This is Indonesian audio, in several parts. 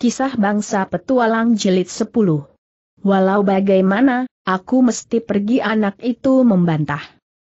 Kisah Bangsa Petualang Jilid 10 Walau bagaimana, aku mesti pergi anak itu membantah.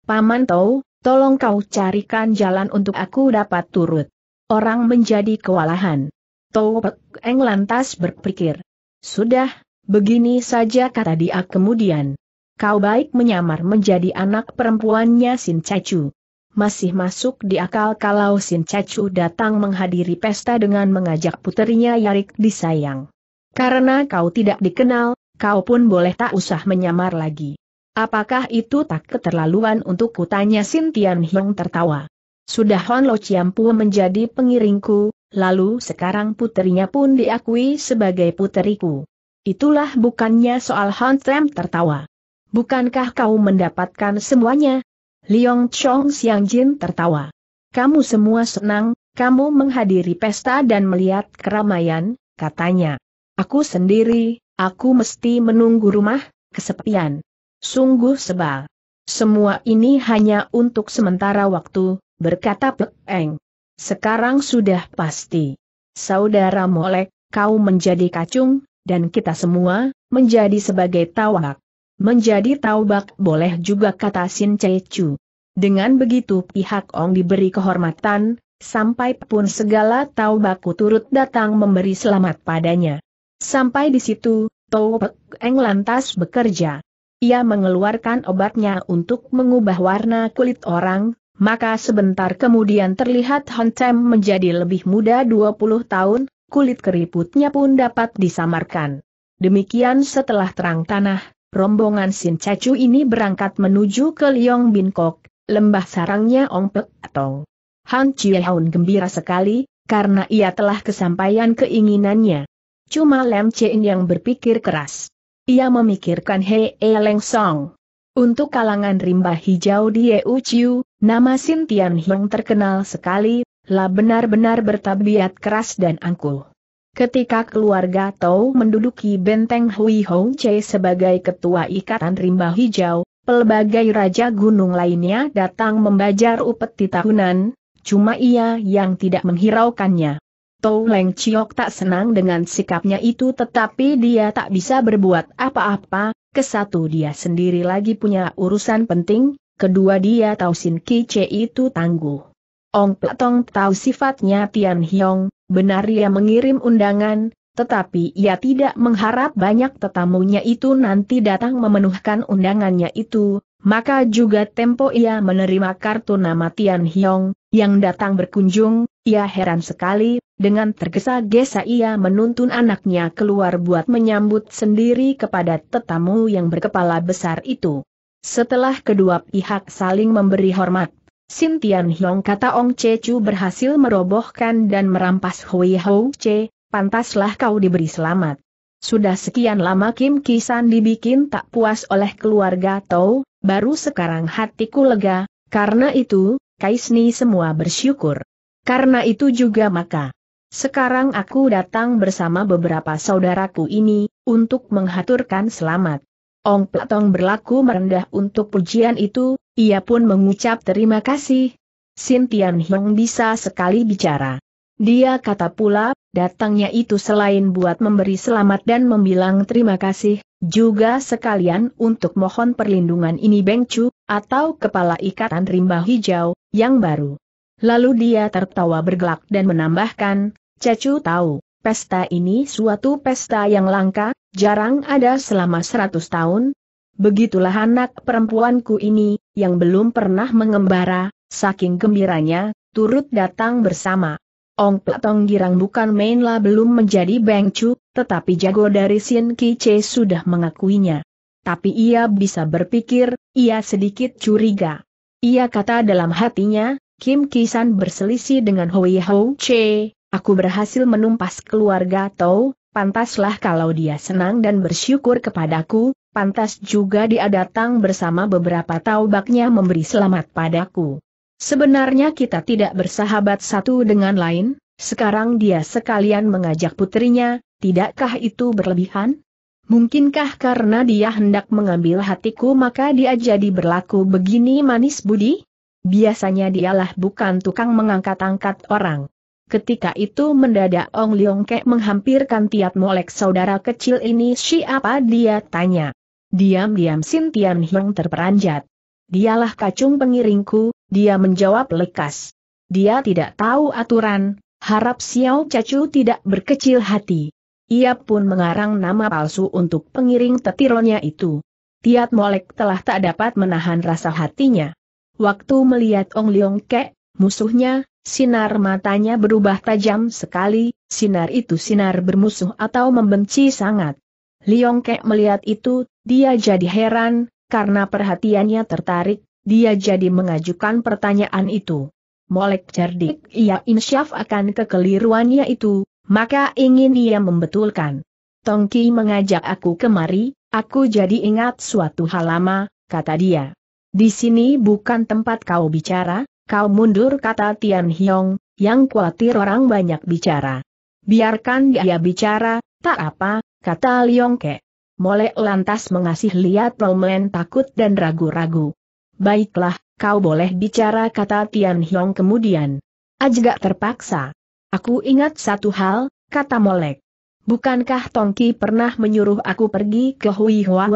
Paman Tau, tolong kau carikan jalan untuk aku dapat turut. Orang menjadi kewalahan. Tau Eng lantas berpikir. Sudah, begini saja kata dia kemudian. Kau baik menyamar menjadi anak perempuannya Sin Cacu. Masih masuk di akal kalau Sin Cacu datang menghadiri pesta dengan mengajak puterinya Yarik disayang. Karena kau tidak dikenal, kau pun boleh tak usah menyamar lagi. Apakah itu tak keterlaluan untuk kutanya Sin Tian Hiong tertawa. Sudah Hon Lo Chiampu menjadi pengiringku, lalu sekarang puterinya pun diakui sebagai puteriku. Itulah bukannya soal Han Tem tertawa. Bukankah kau mendapatkan semuanya? Liong Chong Siang Jin tertawa. Kamu semua senang, kamu menghadiri pesta dan melihat keramaian, katanya. Aku sendiri, aku mesti menunggu rumah, kesepian. Sungguh sebal. Semua ini hanya untuk sementara waktu, berkata Pek Eng. Sekarang sudah pasti. Saudara Molek, kau menjadi kacung, dan kita semua, menjadi sebagai tawak. Menjadi taubak boleh juga kata Sin Chechu. Dengan begitu pihak Ong diberi kehormatan, sampai pun segala taubaku turut datang memberi selamat padanya. Sampai di situ, Taubak Eng lantas bekerja. Ia mengeluarkan obatnya untuk mengubah warna kulit orang, maka sebentar kemudian terlihat Hontem menjadi lebih muda 20 tahun, kulit keriputnya pun dapat disamarkan. Demikian setelah terang tanah, rombongan Sin Cacu ini berangkat menuju ke Liong Bin Kok, lembah sarangnya Ong Pek Atong. Han Haun gembira sekali, karena ia telah kesampaian keinginannya. Cuma Lem Chien yang berpikir keras. Ia memikirkan He E Leng Song. Untuk kalangan rimba hijau di Yeu Chiu, nama Sin Tian Hiong terkenal sekali, lah benar-benar bertabiat keras dan angkuh. Ketika keluarga Tau menduduki benteng Hui Hong Che sebagai ketua ikatan rimba hijau, pelbagai raja gunung lainnya datang membajar upeti tahunan, cuma ia yang tidak menghiraukannya. Tou Leng Chiok tak senang dengan sikapnya itu tetapi dia tak bisa berbuat apa-apa, kesatu dia sendiri lagi punya urusan penting, kedua dia tahu Sin Ki Che itu tangguh. Ong Tong tahu sifatnya Tian Hiong, Benar ia mengirim undangan, tetapi ia tidak mengharap banyak tetamunya itu nanti datang memenuhkan undangannya itu, maka juga tempo ia menerima kartu nama Tian Hiong, yang datang berkunjung, ia heran sekali, dengan tergesa-gesa ia menuntun anaknya keluar buat menyambut sendiri kepada tetamu yang berkepala besar itu. Setelah kedua pihak saling memberi hormat, Sintian Hiong kata Ong Che Chu berhasil merobohkan dan merampas Hui Hou Che, pantaslah kau diberi selamat. Sudah sekian lama Kim Kisan dibikin tak puas oleh keluarga Tau, baru sekarang hatiku lega, karena itu, Kaisni semua bersyukur. Karena itu juga maka, sekarang aku datang bersama beberapa saudaraku ini, untuk menghaturkan selamat. Ong Platong berlaku merendah untuk pujian itu, ia pun mengucap terima kasih. Sin Tian Hiong bisa sekali bicara. Dia kata pula, datangnya itu selain buat memberi selamat dan membilang terima kasih, juga sekalian untuk mohon perlindungan ini Beng Chu, atau Kepala Ikatan Rimba Hijau, yang baru. Lalu dia tertawa bergelak dan menambahkan, Cacu tahu, pesta ini suatu pesta yang langka, jarang ada selama seratus tahun. Begitulah anak perempuanku ini, yang belum pernah mengembara, saking gembiranya, turut datang bersama. Ong Platong girang bukan mainlah belum menjadi bengcu, tetapi jago dari Sin Kice sudah mengakuinya. Tapi ia bisa berpikir, ia sedikit curiga. Ia kata dalam hatinya, Kim Kisan berselisih dengan Hui Hou Che, aku berhasil menumpas keluarga Tau, pantaslah kalau dia senang dan bersyukur kepadaku, pantas juga dia datang bersama beberapa taubaknya memberi selamat padaku. Sebenarnya kita tidak bersahabat satu dengan lain, sekarang dia sekalian mengajak putrinya, tidakkah itu berlebihan? Mungkinkah karena dia hendak mengambil hatiku maka dia jadi berlaku begini manis budi? Biasanya dialah bukan tukang mengangkat-angkat orang. Ketika itu mendadak Ong Leong Kek menghampirkan Tiat Molek saudara kecil ini siapa dia tanya. Diam-diam Sin Tian Hiong terperanjat. Dialah kacung pengiringku, dia menjawab lekas. Dia tidak tahu aturan, harap Xiao Cacu tidak berkecil hati. Ia pun mengarang nama palsu untuk pengiring tetironya itu. Tiat Molek telah tak dapat menahan rasa hatinya. Waktu melihat Ong Leong Kek, musuhnya, Sinar matanya berubah tajam sekali, sinar itu sinar bermusuh atau membenci sangat. Liong Kek melihat itu, dia jadi heran, karena perhatiannya tertarik, dia jadi mengajukan pertanyaan itu. Molek cerdik ia insyaf akan kekeliruannya itu, maka ingin ia membetulkan. Tongki mengajak aku kemari, aku jadi ingat suatu hal lama, kata dia. Di sini bukan tempat kau bicara, Kau mundur kata Tian Hiong, yang khawatir orang banyak bicara. Biarkan dia bicara, tak apa, kata Liong Ke. Molek lantas mengasih lihat Roman takut dan ragu-ragu. Baiklah, kau boleh bicara kata Tian Hiong kemudian. Ajak terpaksa. Aku ingat satu hal, kata Molek. Bukankah Tongki pernah menyuruh aku pergi ke Hui Hua?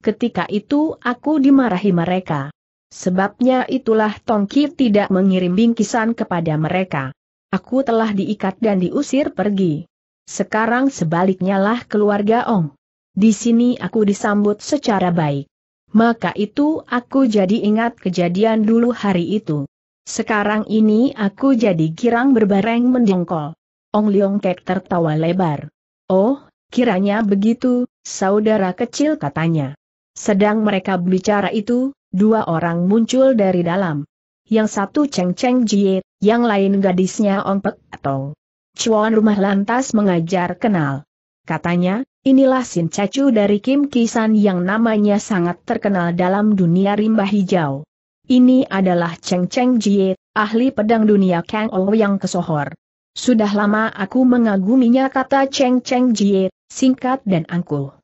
Ketika itu aku dimarahi mereka. Sebabnya itulah Tongki tidak mengirim bingkisan kepada mereka. Aku telah diikat dan diusir pergi. Sekarang sebaliknya lah keluarga Ong. Di sini aku disambut secara baik. Maka itu aku jadi ingat kejadian dulu hari itu. Sekarang ini aku jadi girang berbareng mendengkol. Ong Leong Kek tertawa lebar. Oh, kiranya begitu, saudara kecil katanya. Sedang mereka bicara itu, dua orang muncul dari dalam. Yang satu Cheng Cheng Jie, yang lain gadisnya Ong Pek Tong. Chuan rumah lantas mengajar kenal. Katanya, inilah Sin Cacu dari Kim Kisan yang namanya sangat terkenal dalam dunia rimba hijau. Ini adalah Cheng Cheng Jie, ahli pedang dunia Kang O yang kesohor. Sudah lama aku mengaguminya kata Cheng Cheng Jie, singkat dan angkuh.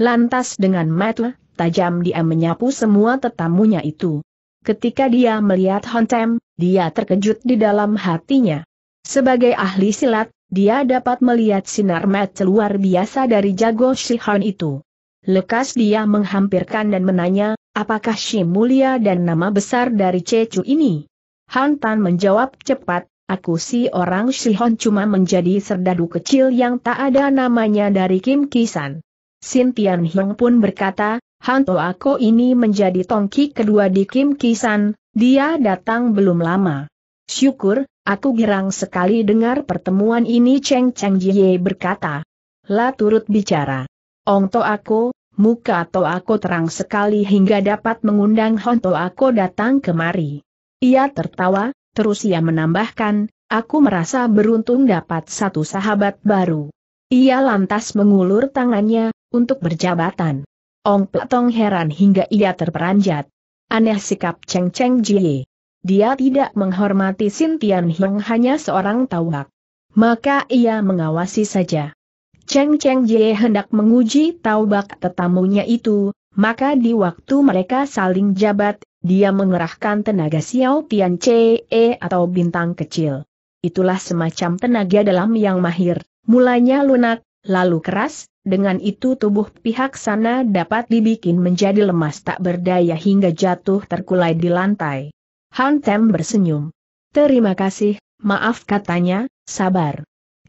Lantas dengan mata tajam dia menyapu semua tetamunya itu. Ketika dia melihat Hontem, dia terkejut di dalam hatinya. Sebagai ahli silat, dia dapat melihat sinar mata luar biasa dari jago Shihon itu. Lekas dia menghampirkan dan menanya, apakah Shi mulia dan nama besar dari Cecu ini? Han Tan menjawab cepat, aku si orang Shihon cuma menjadi serdadu kecil yang tak ada namanya dari Kim Kisan. Sin Tian Hiong pun berkata, Hanto aku ini menjadi tongki kedua di Kim Kisan, dia datang belum lama. Syukur, aku girang sekali dengar pertemuan ini Cheng Cheng Jie berkata. La turut bicara. Ong To aku, muka To aku terang sekali hingga dapat mengundang Honto aku datang kemari. Ia tertawa, terus ia menambahkan, aku merasa beruntung dapat satu sahabat baru. Ia lantas mengulur tangannya, untuk berjabatan. Ong Petong heran hingga ia terperanjat. Aneh sikap Cheng Cheng Jie. Dia tidak menghormati Sin Tian Hiong hanya seorang tawak. Maka ia mengawasi saja. Cheng Cheng Jie hendak menguji taubak tetamunya itu, maka di waktu mereka saling jabat, dia mengerahkan tenaga Xiao Tian Ce atau bintang kecil. Itulah semacam tenaga dalam yang mahir, mulanya lunak, lalu keras, dengan itu tubuh pihak sana dapat dibikin menjadi lemas tak berdaya hingga jatuh terkulai di lantai. Han Tem bersenyum. Terima kasih, maaf katanya, sabar.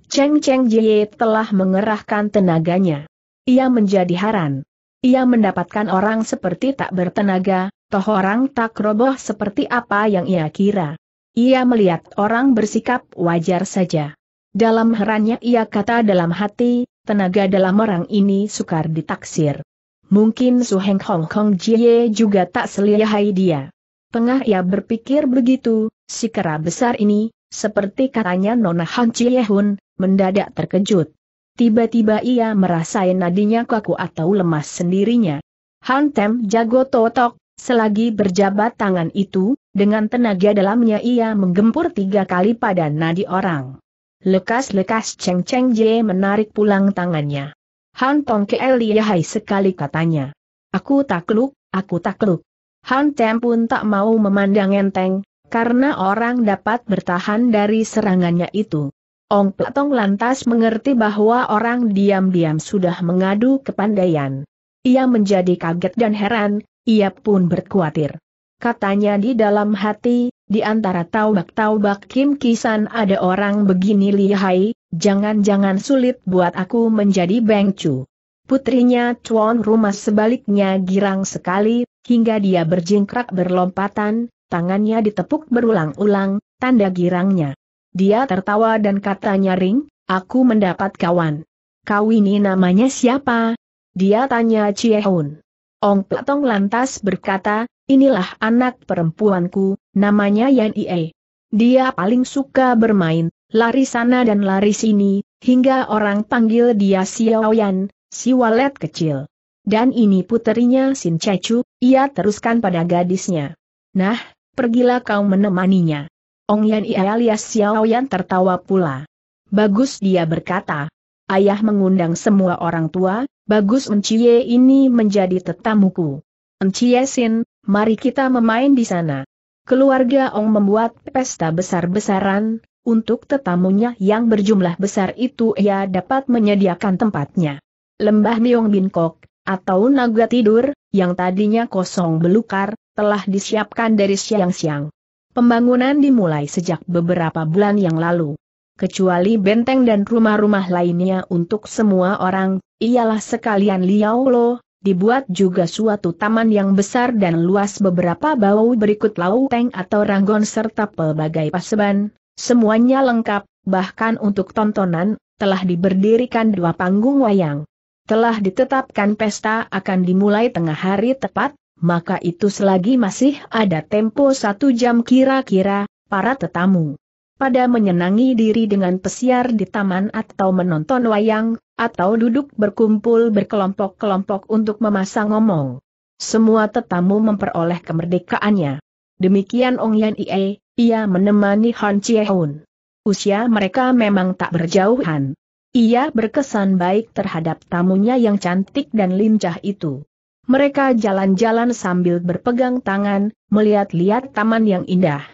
Cheng Cheng Jie telah mengerahkan tenaganya. Ia menjadi haran. Ia mendapatkan orang seperti tak bertenaga, toh orang tak roboh seperti apa yang ia kira. Ia melihat orang bersikap wajar saja. Dalam herannya ia kata dalam hati, tenaga dalam orang ini sukar ditaksir. Mungkin Su Heng Hong Kong Jie juga tak selihai dia. Tengah ia berpikir begitu, si kera besar ini, seperti katanya Nona Han Chie Hun, mendadak terkejut. Tiba-tiba ia merasa nadinya kaku atau lemas sendirinya. Han Tem jago totok, selagi berjabat tangan itu, dengan tenaga dalamnya ia menggempur tiga kali pada nadi orang. Lekas-lekas Cheng Cheng Jie menarik pulang tangannya. Han Tong Ke lihai sekali katanya. Aku takluk, aku takluk. Han Tem pun tak mau memandang enteng, karena orang dapat bertahan dari serangannya itu. Ong Platong lantas mengerti bahwa orang diam-diam sudah mengadu kepandaian. Ia menjadi kaget dan heran, ia pun berkhawatir. Katanya di dalam hati, di antara taubak-taubak Kim Kisan ada orang begini lihai, jangan-jangan sulit buat aku menjadi bengcu. Putrinya tuan rumah sebaliknya girang sekali, hingga dia berjingkrak berlompatan, tangannya ditepuk berulang-ulang, tanda girangnya. Dia tertawa dan katanya ring, aku mendapat kawan. Kau ini namanya siapa? Dia tanya Chiehun. Ong Platong lantas berkata, inilah anak perempuanku, namanya Yan Ie. Dia paling suka bermain, lari sana dan lari sini, hingga orang panggil dia Xiao Yan, si walet kecil. Dan ini puterinya Sin Cecu, ia teruskan pada gadisnya. Nah, pergilah kau menemaninya. Ong Yan alias Xiao Yan tertawa pula. Bagus dia berkata. Ayah mengundang semua orang tua, bagus Encie ini menjadi tetamuku. Encie Sin, mari kita memain di sana. Keluarga Ong membuat pesta besar-besaran, untuk tetamunya yang berjumlah besar itu ia dapat menyediakan tempatnya. Lembah Miong Binkok, atau naga tidur, yang tadinya kosong belukar, telah disiapkan dari siang-siang. Pembangunan dimulai sejak beberapa bulan yang lalu. Kecuali benteng dan rumah-rumah lainnya untuk semua orang, ialah sekalian Liao Lo, dibuat juga suatu taman yang besar dan luas beberapa bau berikut lauteng atau ranggon serta pelbagai paseban, semuanya lengkap, bahkan untuk tontonan, telah diberdirikan dua panggung wayang telah ditetapkan pesta akan dimulai tengah hari tepat, maka itu selagi masih ada tempo satu jam kira-kira, para tetamu. Pada menyenangi diri dengan pesiar di taman atau menonton wayang, atau duduk berkumpul berkelompok-kelompok untuk memasang ngomong. Semua tetamu memperoleh kemerdekaannya. Demikian Ong Yan Ie, ia menemani Han Chie Hun. Usia mereka memang tak berjauhan. Ia berkesan baik terhadap tamunya yang cantik dan lincah itu. Mereka jalan-jalan sambil berpegang tangan, melihat-lihat taman yang indah.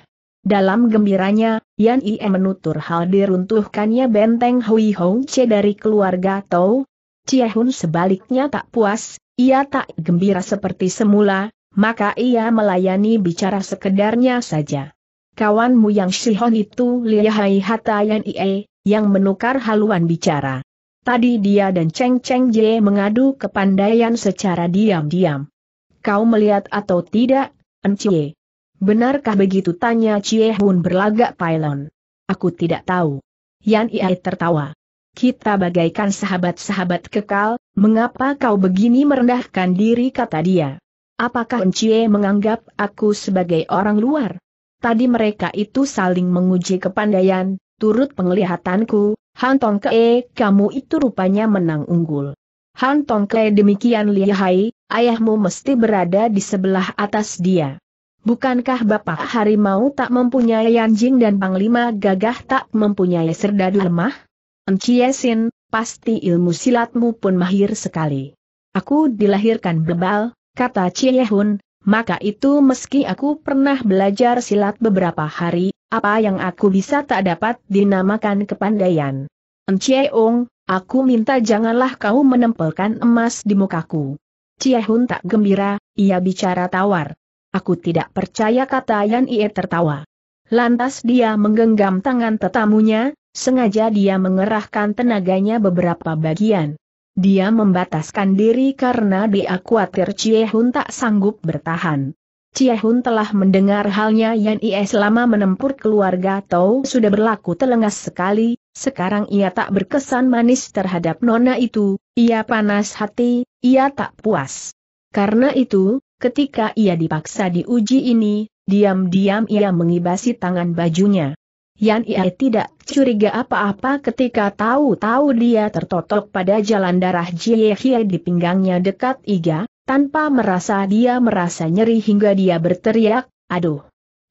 Dalam gembiranya, Yan Ie menutur hal diruntuhkannya benteng Hui Hong Che dari keluarga Tau. Hun sebaliknya tak puas, ia tak gembira seperti semula, maka ia melayani bicara sekedarnya saja. Kawanmu yang Shihon itu lihai hata Yan Ie, yang menukar haluan bicara. Tadi dia dan Cheng Cheng Jie mengadu kepandaian secara diam-diam. Kau melihat atau tidak, Encie? Benarkah begitu tanya Cie Hun berlagak pailon? Aku tidak tahu. Yan Iai tertawa. Kita bagaikan sahabat-sahabat kekal, mengapa kau begini merendahkan diri kata dia. Apakah Encie menganggap aku sebagai orang luar? Tadi mereka itu saling menguji kepandaian, turut penglihatanku, Han Tong Ke, kamu itu rupanya menang unggul. Han Tong Ke demikian lihai, ayahmu mesti berada di sebelah atas dia. Bukankah Bapak Harimau tak mempunyai anjing dan Panglima Gagah tak mempunyai serdadu lemah? Enciesin, pasti ilmu silatmu pun mahir sekali. Aku dilahirkan bebal, kata Ciehun, maka itu meski aku pernah belajar silat beberapa hari, apa yang aku bisa tak dapat dinamakan kepandaian. Encieong, aku minta janganlah kau menempelkan emas di mukaku. Ciehun tak gembira, ia bicara tawar. Aku tidak percaya kata Yan Ie tertawa. Lantas dia menggenggam tangan tetamunya, sengaja dia mengerahkan tenaganya beberapa bagian. Dia membataskan diri karena dia khawatir Ciehun tak sanggup bertahan. Ciehun telah mendengar halnya Yan Ie selama menempur keluarga Tau sudah berlaku telengas sekali, sekarang ia tak berkesan manis terhadap nona itu, ia panas hati, ia tak puas. Karena itu, ketika ia dipaksa diuji ini, diam-diam ia mengibasi tangan bajunya. Yan Ie tidak curiga apa-apa ketika tahu-tahu dia tertotok pada jalan darah Jie di pinggangnya dekat iga, tanpa merasa dia merasa nyeri hingga dia berteriak, aduh.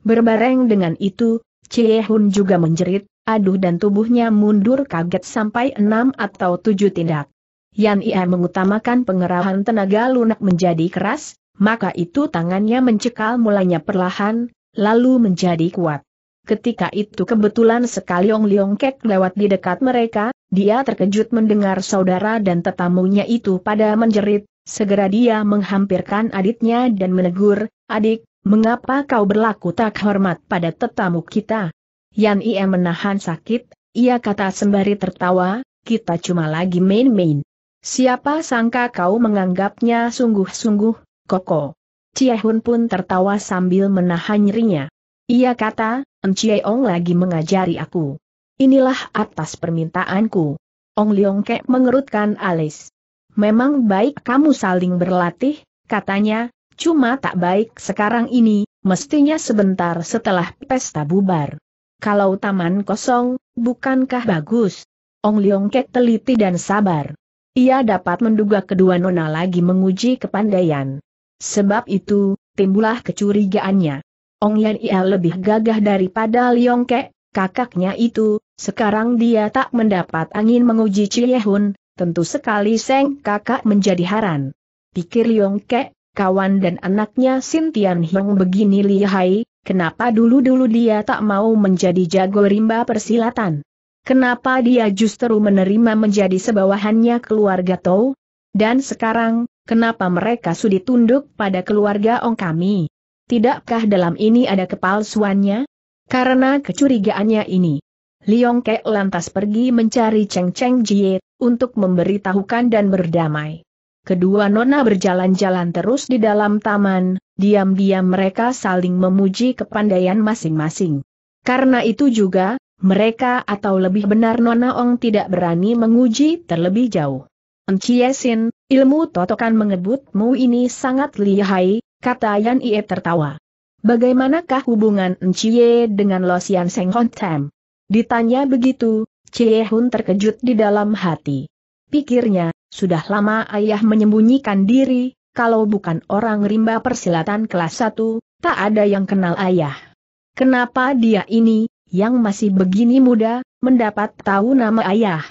Berbareng dengan itu, Chie Hun juga menjerit, aduh dan tubuhnya mundur kaget sampai enam atau tujuh tindak. Yan Ia mengutamakan pengerahan tenaga lunak menjadi keras, maka itu tangannya mencekal mulanya perlahan, lalu menjadi kuat. Ketika itu kebetulan sekali Ong Leong Kek lewat di dekat mereka, dia terkejut mendengar saudara dan tetamunya itu pada menjerit, segera dia menghampirkan adiknya dan menegur, adik, mengapa kau berlaku tak hormat pada tetamu kita? Yan Ie menahan sakit, ia kata sembari tertawa, kita cuma lagi main-main. Siapa sangka kau menganggapnya sungguh-sungguh, koko. Ciehun pun tertawa sambil menahan nyerinya. Ia kata, Encie Ong lagi mengajari aku. Inilah atas permintaanku. Ong Leong Kek mengerutkan alis. Memang baik kamu saling berlatih, katanya, cuma tak baik sekarang ini, mestinya sebentar setelah pesta bubar. Kalau taman kosong, bukankah bagus? Ong Leong Kek teliti dan sabar. Ia dapat menduga kedua nona lagi menguji kepandaian. Sebab itu, timbullah kecurigaannya. Ong Yan Ia lebih gagah daripada Liong Kek, kakaknya itu, sekarang dia tak mendapat angin menguji Hun, tentu sekali Seng kakak menjadi haran. Pikir Liong Kek, kawan dan anaknya Sintian Hiong begini lihai, kenapa dulu-dulu dia tak mau menjadi jago rimba persilatan? Kenapa dia justru menerima menjadi sebawahannya keluarga Tou? Dan sekarang, kenapa mereka sudi tunduk pada keluarga Ong kami? Tidakkah dalam ini ada kepalsuannya? Karena kecurigaannya ini. Liong Kek lantas pergi mencari Cheng Cheng Jie, untuk memberitahukan dan berdamai. Kedua nona berjalan-jalan terus di dalam taman, diam-diam mereka saling memuji kepandaian masing-masing. Karena itu juga, mereka atau lebih benar Nona Ong tidak berani menguji terlebih jauh. Enciesin, ilmu totokan mengebutmu ini sangat lihai, kata Yan Ie tertawa. Bagaimanakah hubungan Encie dengan Lo Sian Seng Hon Tam? Ditanya begitu, Cie Hun terkejut di dalam hati. Pikirnya, sudah lama ayah menyembunyikan diri, kalau bukan orang rimba persilatan kelas 1, tak ada yang kenal ayah. Kenapa dia ini, yang masih begini muda, mendapat tahu nama ayah?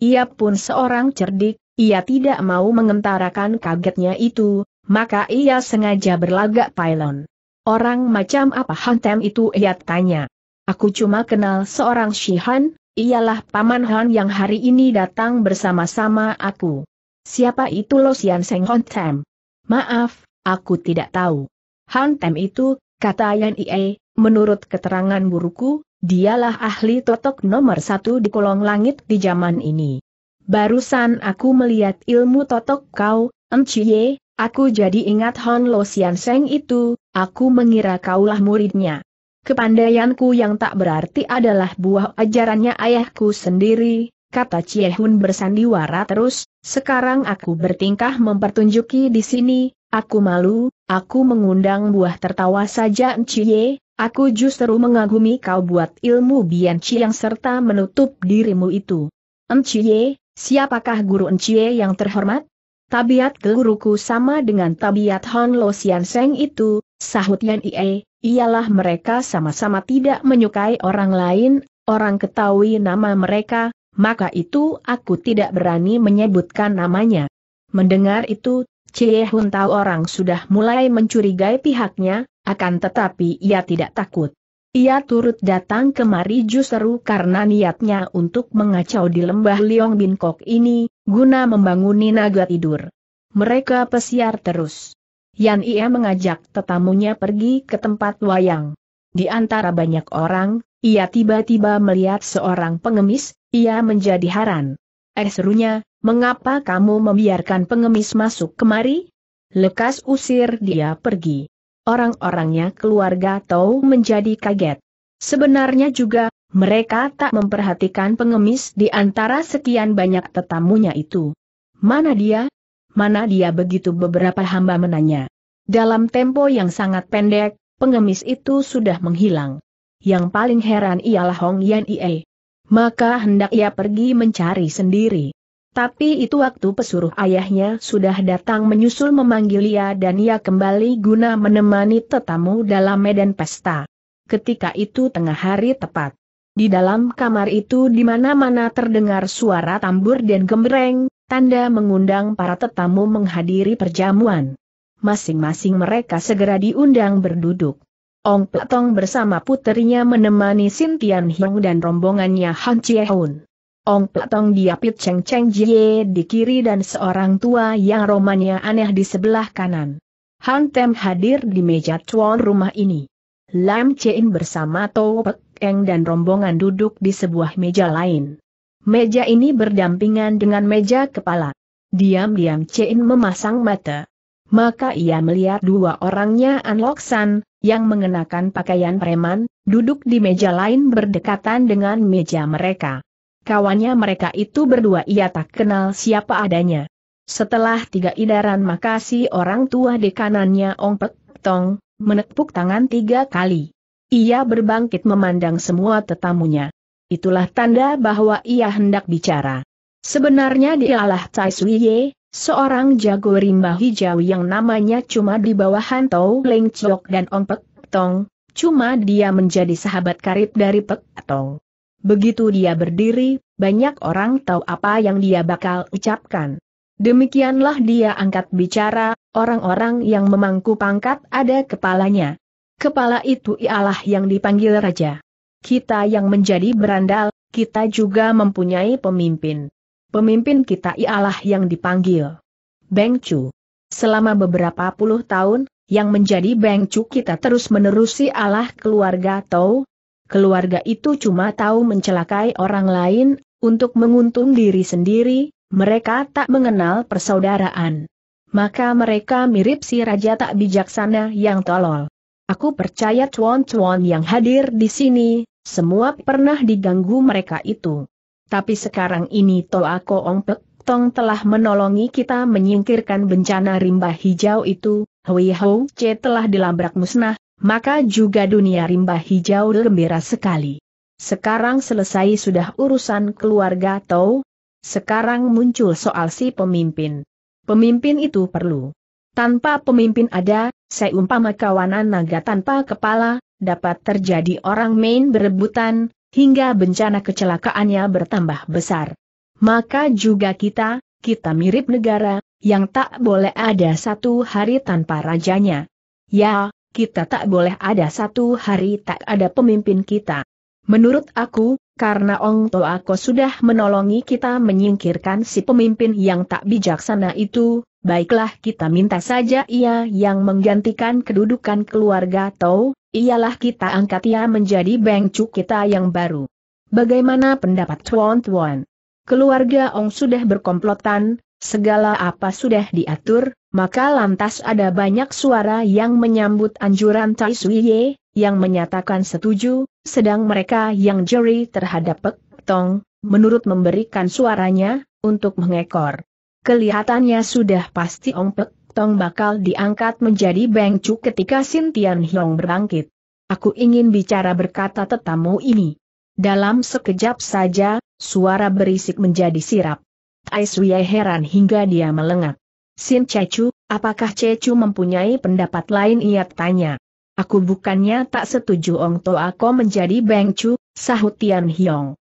Ia pun seorang cerdik, ia tidak mau mengentarakan kagetnya itu, maka ia sengaja berlagak pylon. Orang macam apa Hantem itu ia tanya. Aku cuma kenal seorang Shihan, ialah Paman Han yang hari ini datang bersama-sama aku. Siapa itu Lo Sian Seng Hantem? Maaf, aku tidak tahu. Hantem itu, kata Yan Ie, menurut keterangan buruku, dialah ahli totok nomor satu di kolong langit di zaman ini. Barusan aku melihat ilmu totok kau, Encie, Aku jadi ingat Hon Lo Sian Seng itu, aku mengira kaulah muridnya. Kepandaianku yang tak berarti adalah buah ajarannya ayahku sendiri, kata Chie Hun bersandiwara terus, sekarang aku bertingkah mempertunjuki di sini, aku malu, aku mengundang buah tertawa saja Cie, aku justru mengagumi kau buat ilmu Bian Ciang serta menutup dirimu itu. Encie, siapakah guru Encie yang terhormat? Tabiat guruku sama dengan tabiat Hon Lo Sian Seng itu, sahut Yan Ie, ialah mereka sama-sama tidak menyukai orang lain, orang ketahui nama mereka, maka itu aku tidak berani menyebutkan namanya. Mendengar itu, Cie Hun tahu orang sudah mulai mencurigai pihaknya, akan tetapi ia tidak takut. Ia turut datang kemari justru karena niatnya untuk mengacau di lembah Liong Bin Kok ini, guna membanguni naga tidur. Mereka pesiar terus. Yan Ia mengajak tetamunya pergi ke tempat wayang. Di antara banyak orang, ia tiba-tiba melihat seorang pengemis, ia menjadi haran. Eh serunya, mengapa kamu membiarkan pengemis masuk kemari? Lekas usir dia pergi. Orang-orangnya keluarga tahu menjadi kaget. Sebenarnya juga, mereka tak memperhatikan pengemis di antara sekian banyak tetamunya itu. Mana dia? Mana dia begitu beberapa hamba menanya. Dalam tempo yang sangat pendek, pengemis itu sudah menghilang. Yang paling heran ialah Hong Yan Ie. Maka hendak ia pergi mencari sendiri. Tapi itu waktu pesuruh ayahnya sudah datang menyusul memanggil ia dan ia kembali guna menemani tetamu dalam medan pesta. Ketika itu tengah hari tepat. Di dalam kamar itu di mana-mana terdengar suara tambur dan gembreng, tanda mengundang para tetamu menghadiri perjamuan. Masing-masing mereka segera diundang berduduk. Ong Petong bersama puterinya menemani Sin Tian Hiong dan rombongannya Han Hun. Ong Petong diapit Cheng Cheng Jie di kiri dan seorang tua yang romannya aneh di sebelah kanan. Han Tem hadir di meja tuan rumah ini. Lam Chein bersama To Pek Eng dan rombongan duduk di sebuah meja lain. Meja ini berdampingan dengan meja kepala. Diam-diam Chein memasang mata. Maka ia melihat dua orangnya An Lok San, yang mengenakan pakaian preman, duduk di meja lain berdekatan dengan meja mereka. Kawannya mereka itu berdua ia tak kenal siapa adanya. Setelah tiga idaran maka si orang tua di kanannya Ong Pek Tong, menepuk tangan tiga kali. Ia berbangkit memandang semua tetamunya. Itulah tanda bahwa ia hendak bicara. Sebenarnya dialah Cai Suiye, Seorang jago rimba hijau yang namanya cuma di bawah Hantou Leng Chok dan Ong Pek Tong, cuma dia menjadi sahabat karib dari Pek Tong. Begitu dia berdiri, banyak orang tahu apa yang dia bakal ucapkan. Demikianlah dia angkat bicara, orang-orang yang memangku pangkat ada kepalanya. Kepala itu ialah yang dipanggil raja. Kita yang menjadi berandal, kita juga mempunyai pemimpin. Pemimpin kita ialah yang dipanggil Beng Chu. Selama beberapa puluh tahun, yang menjadi Beng Chu kita terus menerusi Allah keluarga Tau. Keluarga itu cuma tahu mencelakai orang lain, untuk menguntung diri sendiri, mereka tak mengenal persaudaraan. Maka mereka mirip si raja tak bijaksana yang tolol. Aku percaya cuan-cuan yang hadir di sini, semua pernah diganggu mereka itu. Tapi sekarang ini Toako Ong Pek Tong telah menolongi kita menyingkirkan bencana rimba hijau itu, Hui Hou C telah dilabrak musnah, maka juga dunia rimba hijau gembira sekali. Sekarang selesai sudah urusan keluarga Tau, sekarang muncul soal si pemimpin. Pemimpin itu perlu. Tanpa pemimpin ada, seumpama kawanan naga tanpa kepala, dapat terjadi orang main berebutan, hingga bencana kecelakaannya bertambah besar. Maka juga kita, kita mirip negara, yang tak boleh ada satu hari tanpa rajanya. Ya, kita tak boleh ada satu hari tak ada pemimpin kita. Menurut aku, karena Ong Toako sudah menolongi kita menyingkirkan si pemimpin yang tak bijaksana itu, baiklah kita minta saja ia yang menggantikan kedudukan keluarga Tau, ialah kita angkat ia menjadi bengcuk kita yang baru. Bagaimana pendapat Tuan-Tuan? Keluarga Ong sudah berkomplotan, segala apa sudah diatur, maka lantas ada banyak suara yang menyambut anjuran Tai Suye, yang menyatakan setuju, sedang mereka yang jeri terhadap Pek Tong, menurut memberikan suaranya, untuk mengekor. Kelihatannya sudah pasti Ong Pek Tong bakal diangkat menjadi Chu ketika Sin Tian Hiong berbangkit. Aku ingin bicara berkata tetamu ini. Dalam sekejap saja, suara berisik menjadi sirap. Tai Sui heran hingga dia melengak. Sin Cecu, apakah Cecu mempunyai pendapat lain ia tanya. Aku bukannya tak setuju Ong To Ako menjadi Chu, sahut Tian Hiong.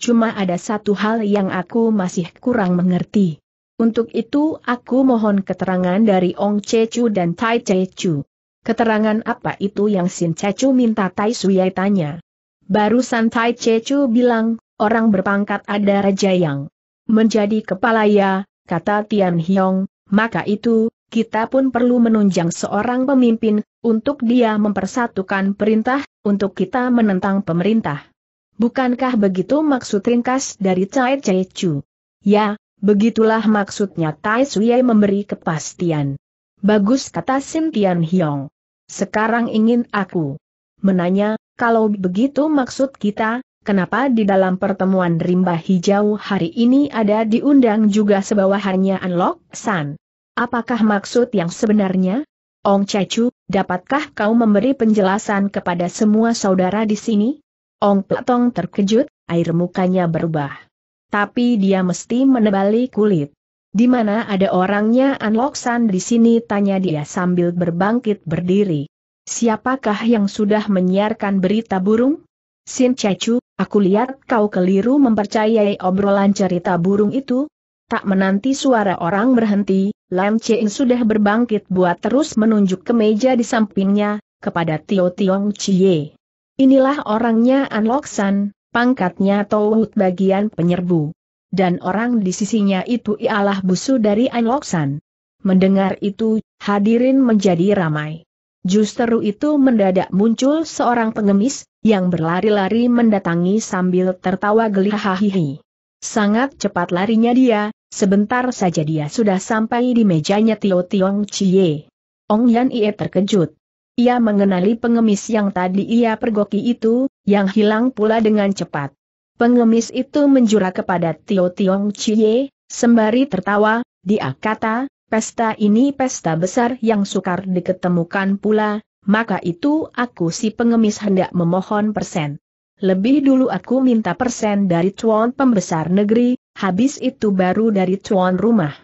Cuma ada satu hal yang aku masih kurang mengerti. Untuk itu aku mohon keterangan dari Ong Chechu dan Tai Chechu. Keterangan apa itu yang Sin Chechu minta Tai Suyai tanya? Barusan Tai Chechu bilang, orang berpangkat ada raja yang menjadi kepala ya, kata Tian Hiong, maka itu, kita pun perlu menunjang seorang pemimpin, untuk dia mempersatukan perintah, untuk kita menentang pemerintah. Bukankah begitu maksud ringkas dari Tai Chechu? Ya, Begitulah maksudnya Tai Suyai memberi kepastian. Bagus kata Sim Tian Hiong. Sekarang ingin aku menanya, kalau begitu maksud kita, kenapa di dalam pertemuan rimba hijau hari ini ada diundang juga sebawahannya Anlok San? Apakah maksud yang sebenarnya? Ong Cecu, dapatkah kau memberi penjelasan kepada semua saudara di sini? Ong Platong terkejut, air mukanya berubah tapi dia mesti menebali kulit. Di mana ada orangnya Anloksan di sini tanya dia sambil berbangkit berdiri. Siapakah yang sudah menyiarkan berita burung? Sin Cecu, aku lihat kau keliru mempercayai obrolan cerita burung itu. Tak menanti suara orang berhenti, Lam Ching sudah berbangkit buat terus menunjuk ke meja di sampingnya, kepada Tio Tiong Chie. Inilah orangnya An Lok San, pangkatnya Tout bagian penyerbu. Dan orang di sisinya itu ialah busu dari An Lok San. Mendengar itu, hadirin menjadi ramai. Justru itu mendadak muncul seorang pengemis, yang berlari-lari mendatangi sambil tertawa geli hahihi. Sangat cepat larinya dia, sebentar saja dia sudah sampai di mejanya Tio Tiong Chie. Ong Yan Ie terkejut. Ia mengenali pengemis yang tadi ia pergoki itu, yang hilang pula dengan cepat. Pengemis itu menjura kepada Tio Tiong Chie, sembari tertawa, dia kata, pesta ini pesta besar yang sukar diketemukan pula, maka itu aku si pengemis hendak memohon persen. Lebih dulu aku minta persen dari tuan pembesar negeri, habis itu baru dari tuan rumah.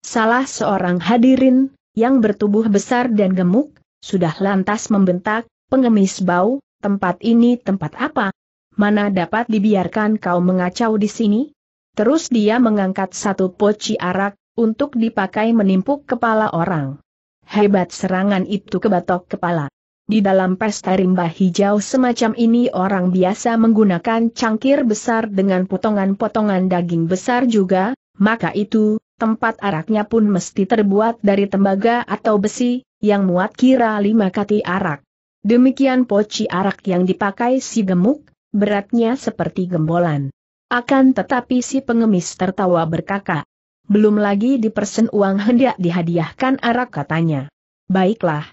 Salah seorang hadirin, yang bertubuh besar dan gemuk, sudah lantas membentak, pengemis bau, tempat ini tempat apa? Mana dapat dibiarkan kau mengacau di sini? Terus dia mengangkat satu poci arak, untuk dipakai menimpuk kepala orang. Hebat serangan itu ke batok kepala. Di dalam pesta rimba hijau semacam ini orang biasa menggunakan cangkir besar dengan potongan-potongan daging besar juga, maka itu, tempat araknya pun mesti terbuat dari tembaga atau besi, yang muat kira lima kati arak. Demikian poci arak yang dipakai si gemuk, beratnya seperti gembolan. Akan tetapi si pengemis tertawa berkakak. Belum lagi dipersen uang hendak dihadiahkan arak katanya. Baiklah.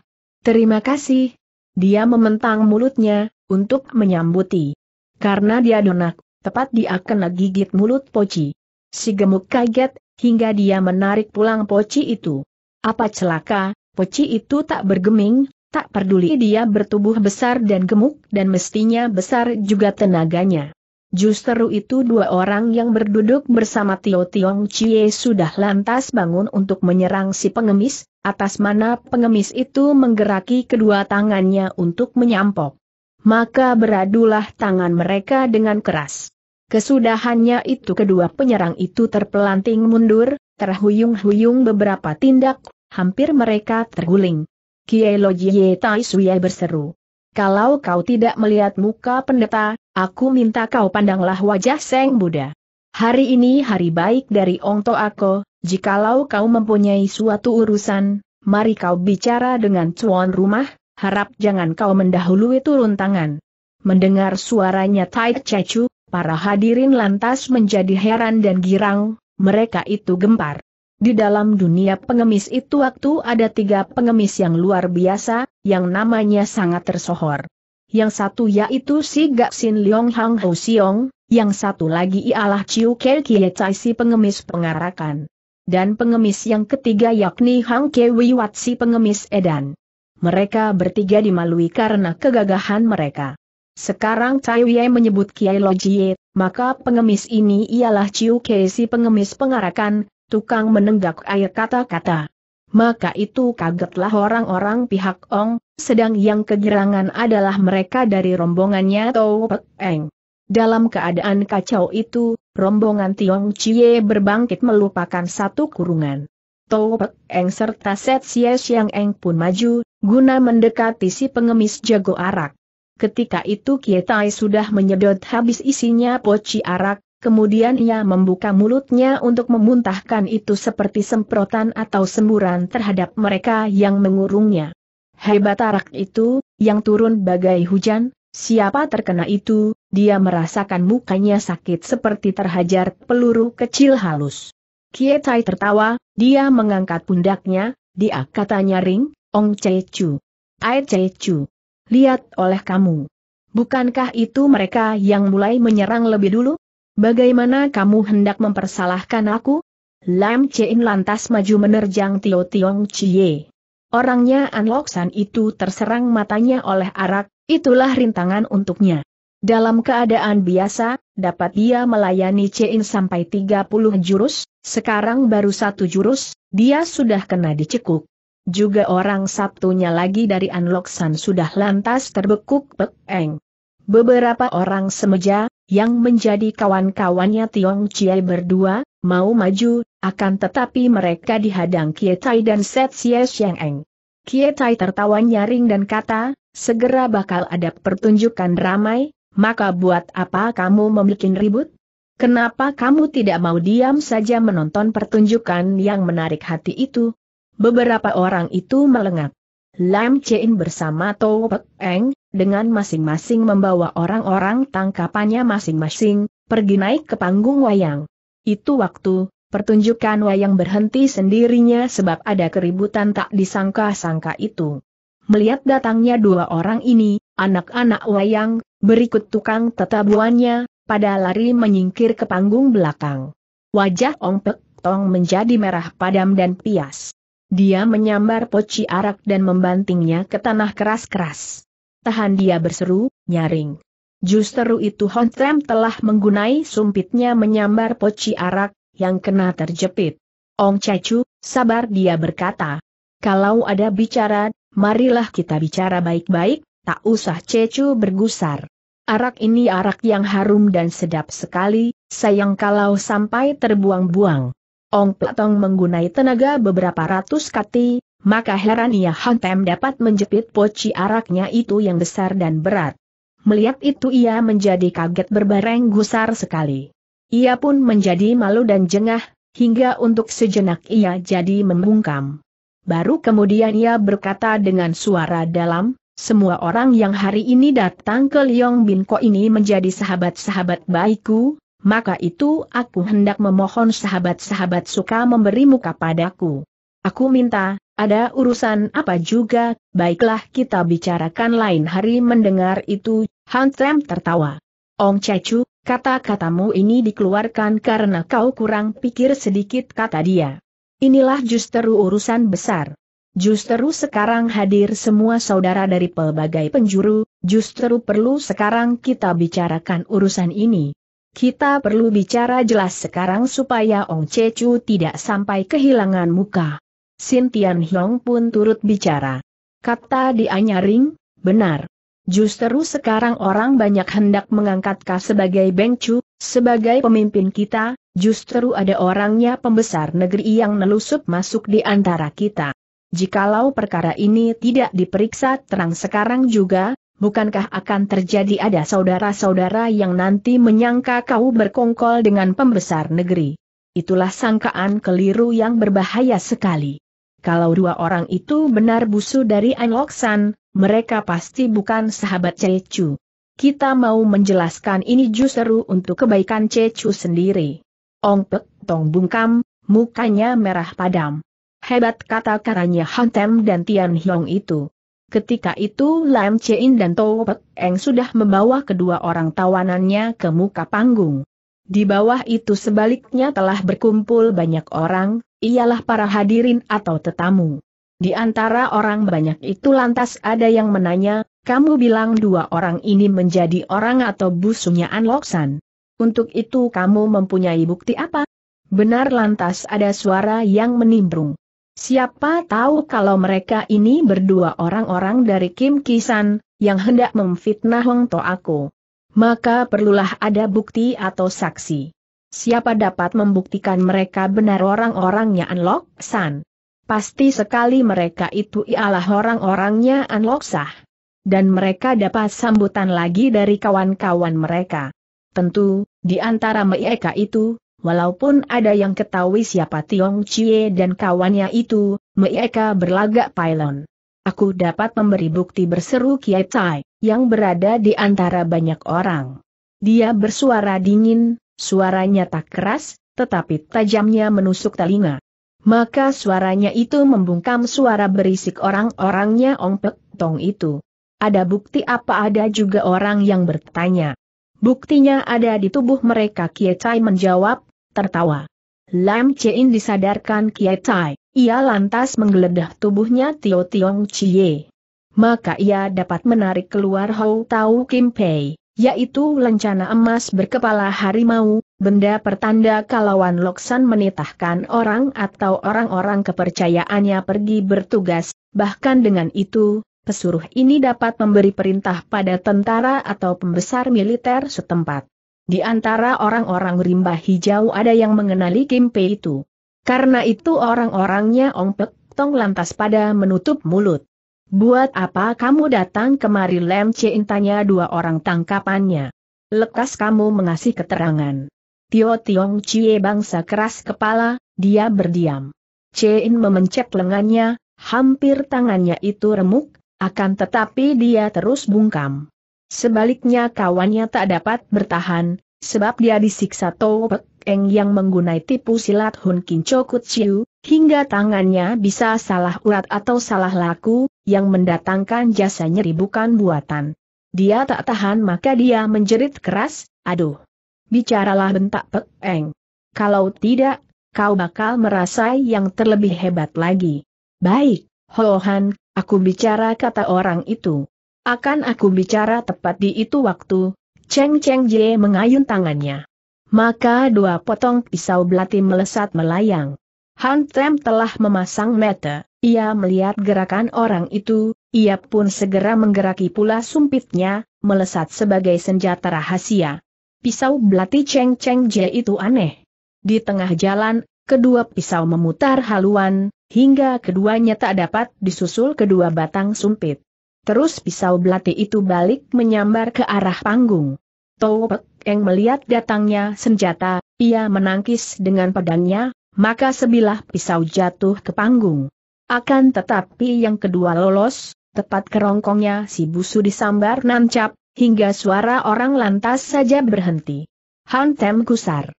Terima kasih. Dia mementang mulutnya, untuk menyambuti. Karena dia donak, tepat dia kena gigit mulut Poci. Si gemuk kaget, hingga dia menarik pulang Poci itu. Apa celaka, Poci itu tak bergeming, tak peduli dia bertubuh besar dan gemuk dan mestinya besar juga tenaganya. Justru itu dua orang yang berduduk bersama Tio Tiong Chie sudah lantas bangun untuk menyerang si pengemis, atas mana pengemis itu menggeraki kedua tangannya untuk menyampok. Maka beradulah tangan mereka dengan keras. Kesudahannya itu kedua penyerang itu terpelanting mundur, terhuyung-huyung beberapa tindak, hampir mereka terguling. Kie Lo Jie Tai Sui berseru. Kalau kau tidak melihat muka pendeta, aku minta kau pandanglah wajah Seng Buddha. Hari ini hari baik dari Ong To Ako, jikalau kau mempunyai suatu urusan, mari kau bicara dengan tuan rumah, harap jangan kau mendahului turun tangan. Mendengar suaranya Tai Cecu, para hadirin lantas menjadi heran dan girang, mereka itu gempar. Di dalam dunia pengemis itu waktu ada tiga pengemis yang luar biasa, yang namanya sangat tersohor. Yang satu yaitu si Gaksin Leong Hang Ho Siong, yang satu lagi ialah Chiu Kel Kie Chai si pengemis pengarakan. Dan pengemis yang ketiga yakni Hang Kie Wat si pengemis Edan. Mereka bertiga dimalui karena kegagahan mereka. Sekarang Cai Wei menyebut Kiai Lojie, maka pengemis ini ialah Chiu Kie si pengemis pengarakan, tukang menenggak air kata-kata. Maka itu kagetlah orang-orang pihak Ong, sedang yang kegirangan adalah mereka dari rombongannya Tou Pek Eng. Dalam keadaan kacau itu, rombongan Tiong Chie berbangkit melupakan satu kurungan. Tou Pek Eng serta Set Xie Xiang Eng pun maju, guna mendekati si pengemis jago arak. Ketika itu Kietai sudah menyedot habis isinya poci arak, Kemudian ia membuka mulutnya untuk memuntahkan itu seperti semprotan atau semburan terhadap mereka yang mengurungnya. Hebat arak itu, yang turun bagai hujan, siapa terkena itu, dia merasakan mukanya sakit seperti terhajar peluru kecil halus. Kietai tertawa, dia mengangkat pundaknya, dia katanya ring, Ong Chechu. Ai Chechu. Lihat oleh kamu. Bukankah itu mereka yang mulai menyerang lebih dulu? Bagaimana kamu hendak mempersalahkan aku? Lam Chin lantas maju menerjang Tio Tiong Chie. Orangnya An San itu terserang matanya oleh arak, itulah rintangan untuknya. Dalam keadaan biasa, dapat dia melayani Chin sampai 30 jurus, sekarang baru satu jurus, dia sudah kena dicekuk. Juga orang satunya lagi dari An San sudah lantas terbekuk Pek Eng. Beberapa orang semeja, yang menjadi kawan-kawannya Tiong Chie berdua, mau maju, akan tetapi mereka dihadang Kietai dan Set Xie Xiang Eng. Kietai tertawa nyaring dan kata, segera bakal ada pertunjukan ramai, maka buat apa kamu membuat ribut? Kenapa kamu tidak mau diam saja menonton pertunjukan yang menarik hati itu? Beberapa orang itu melengak. Lam Chein bersama To Pek Eng, dengan masing-masing membawa orang-orang tangkapannya masing-masing, pergi naik ke panggung wayang. Itu waktu, pertunjukan wayang berhenti sendirinya sebab ada keributan tak disangka-sangka itu. Melihat datangnya dua orang ini, anak-anak wayang, berikut tukang tetabuannya, pada lari menyingkir ke panggung belakang. Wajah Ong Pek Tong menjadi merah padam dan pias. Dia menyambar poci arak dan membantingnya ke tanah keras-keras. Tahan dia berseru, nyaring. Justeru itu Hontem telah menggunai sumpitnya menyambar poci arak, yang kena terjepit. Ong Cecu, sabar dia berkata. Kalau ada bicara, marilah kita bicara baik-baik, tak usah Cecu bergusar. Arak ini arak yang harum dan sedap sekali, sayang kalau sampai terbuang-buang. Ong Petong menggunai tenaga beberapa ratus kati, maka heran ia Hantem dapat menjepit poci araknya itu yang besar dan berat. Melihat itu ia menjadi kaget berbareng gusar sekali. Ia pun menjadi malu dan jengah, hingga untuk sejenak ia jadi membungkam. Baru kemudian ia berkata dengan suara dalam, semua orang yang hari ini datang ke Liong Bin Ko ini menjadi sahabat-sahabat baikku, maka itu aku hendak memohon sahabat-sahabat suka memberi muka padaku. Aku minta, ada urusan apa juga, baiklah kita bicarakan lain hari mendengar itu, Han Tem tertawa. Ong Cecu, kata-katamu ini dikeluarkan karena kau kurang pikir sedikit kata dia. Inilah justru urusan besar. Justru sekarang hadir semua saudara dari pelbagai penjuru, justru perlu sekarang kita bicarakan urusan ini. Kita perlu bicara jelas sekarang supaya Ong Chechu tidak sampai kehilangan muka. Sin Tian Hiong pun turut bicara. Kata dia nyaring, benar. Justru sekarang orang banyak hendak mengangkat kau sebagai Beng Chu, sebagai pemimpin kita, justru ada orangnya pembesar negeri yang nelusup masuk di antara kita. Jikalau perkara ini tidak diperiksa terang sekarang juga, bukankah akan terjadi ada saudara-saudara yang nanti menyangka kau berkongkol dengan pembesar negeri? Itulah sangkaan keliru yang berbahaya sekali. Kalau dua orang itu benar busu dari Anloksan, mereka pasti bukan sahabat Cecu. Kita mau menjelaskan ini justru untuk kebaikan Cecu sendiri. Ong Pek Tong bungkam, mukanya merah padam. Hebat kata-katanya Hantem dan Tian Hiong itu. Ketika itu Lam Chein dan To Pek Eng sudah membawa kedua orang tawanannya ke muka panggung. Di bawah itu sebaliknya telah berkumpul banyak orang, ialah para hadirin atau tetamu. Di antara orang banyak itu lantas ada yang menanya, kamu bilang dua orang ini menjadi orang atau busunya Anloksan. Untuk itu kamu mempunyai bukti apa? Benar lantas ada suara yang menimbrung. Siapa tahu kalau mereka ini berdua orang-orang dari Kim Kisan, yang hendak memfitnah Hong To aku. Maka perlulah ada bukti atau saksi. Siapa dapat membuktikan mereka benar orang-orangnya Anlok San? Pasti sekali mereka itu ialah orang-orangnya Anlok Sah. Dan mereka dapat sambutan lagi dari kawan-kawan mereka. Tentu, di antara mereka itu, Walaupun ada yang ketahui siapa Tiong Chie dan kawannya itu, mereka berlagak pailon. Aku dapat memberi bukti berseru Kiai Tai, yang berada di antara banyak orang. Dia bersuara dingin, suaranya tak keras, tetapi tajamnya menusuk telinga. Maka suaranya itu membungkam suara berisik orang-orangnya Ong Pek Tong itu. Ada bukti apa ada juga orang yang bertanya. Buktinya ada di tubuh mereka Kiai Tai menjawab, tertawa. Lam Chein disadarkan Kiai Tai, ia lantas menggeledah tubuhnya Tio Tiong Chie. Maka ia dapat menarik keluar Hou Tau Kim Pei, yaitu lencana emas berkepala harimau, benda pertanda kalauan Loksan menitahkan orang atau orang-orang kepercayaannya pergi bertugas, bahkan dengan itu, pesuruh ini dapat memberi perintah pada tentara atau pembesar militer setempat. Di antara orang-orang rimba hijau ada yang mengenali Kim Pei itu. Karena itu orang-orangnya Ong Pek Tong lantas pada menutup mulut. Buat apa kamu datang kemari Lem Chin tanya dua orang tangkapannya. Lekas kamu mengasih keterangan. Tio Tiong Cie bangsa keras kepala, dia berdiam. Chin memencet lengannya, hampir tangannya itu remuk, akan tetapi dia terus bungkam. Sebaliknya kawannya tak dapat bertahan, sebab dia disiksa Tou Pek Eng yang menggunai tipu silat Hun Kin Chokut Chiu, hingga tangannya bisa salah urat atau salah laku, yang mendatangkan jasa nyeri bukan buatan. Dia tak tahan maka dia menjerit keras, aduh. Bicaralah bentak Pek Eng. Kalau tidak, kau bakal merasa yang terlebih hebat lagi. Baik, Hohan, aku bicara kata orang itu. Akan aku bicara tepat di itu waktu, Cheng Cheng Jie mengayun tangannya. Maka dua potong pisau belati melesat melayang. Han Tem telah memasang mata, ia melihat gerakan orang itu, ia pun segera menggeraki pula sumpitnya, melesat sebagai senjata rahasia. Pisau belati Cheng Cheng Jie itu aneh. Di tengah jalan, kedua pisau memutar haluan, hingga keduanya tak dapat disusul kedua batang sumpit. Terus pisau belati itu balik menyambar ke arah panggung. Tou Pek Eng melihat datangnya senjata, ia menangkis dengan pedangnya, maka sebilah pisau jatuh ke panggung. Akan tetapi yang kedua lolos, tepat kerongkongnya si busu disambar nancap, hingga suara orang lantas saja berhenti. Han Tem kusar.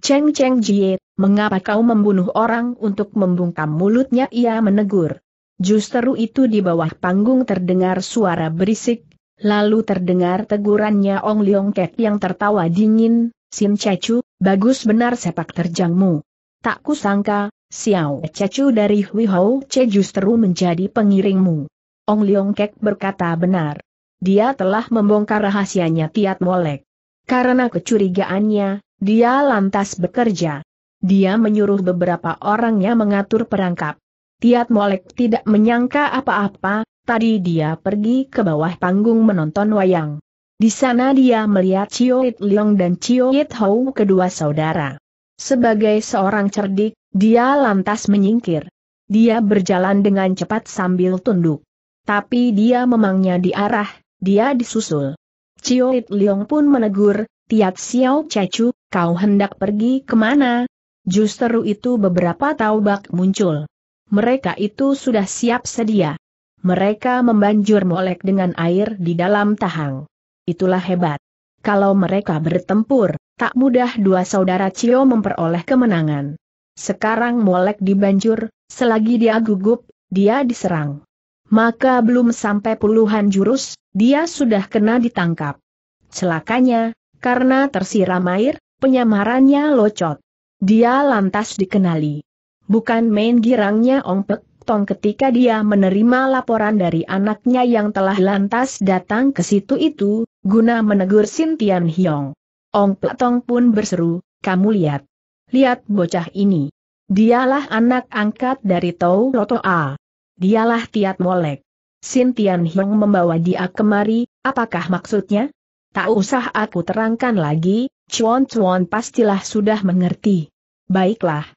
Cheng Cheng Jie, mengapa kau membunuh orang untuk membungkam mulutnya ia menegur. Justru itu di bawah panggung terdengar suara berisik, Lalu terdengar tegurannya Ong Leong Kek yang tertawa dingin, Sim Cecu, bagus benar sepak terjangmu. Tak kusangka, Xiao Cecu dari Hui Hou Ce justru menjadi pengiringmu. Ong Leong Kek berkata benar. Dia telah membongkar rahasianya Tiat Molek. Karena kecurigaannya, dia lantas bekerja. Dia menyuruh beberapa orangnya mengatur perangkap. Tiat Molek tidak menyangka apa-apa, Tadi dia pergi ke bawah panggung menonton wayang. Di sana dia melihat Chio It Leong dan Chio It Hou kedua saudara. Sebagai seorang cerdik, dia lantas menyingkir. Dia berjalan dengan cepat sambil tunduk. Tapi dia memangnya di arah, dia disusul. Chio It Leong pun menegur, Tiat Xiao Cecu, kau hendak pergi ke mana? Justru itu beberapa taubak muncul. Mereka itu sudah siap sedia. Mereka membanjur molek dengan air di dalam tahang. Itulah hebat. Kalau mereka bertempur, tak mudah dua saudara Cio memperoleh kemenangan. Sekarang molek dibanjur, selagi dia gugup, dia diserang. Maka belum sampai puluhan jurus, dia sudah kena ditangkap. Celakanya, karena tersiram air, penyamarannya locot. Dia lantas dikenali. Bukan main girangnya Ong Pek Tong ketika dia menerima laporan dari anaknya yang telah lantas datang ke situ itu, guna menegur Sintian Hyong. Ong Tong pun berseru, kamu lihat. Lihat bocah ini. Dialah anak angkat dari Tau Loto A. Dialah Tiat Molek. Sintian Hyong membawa dia kemari, apakah maksudnya? Tak usah aku terangkan lagi, Chuan Chuan pastilah sudah mengerti. Baiklah,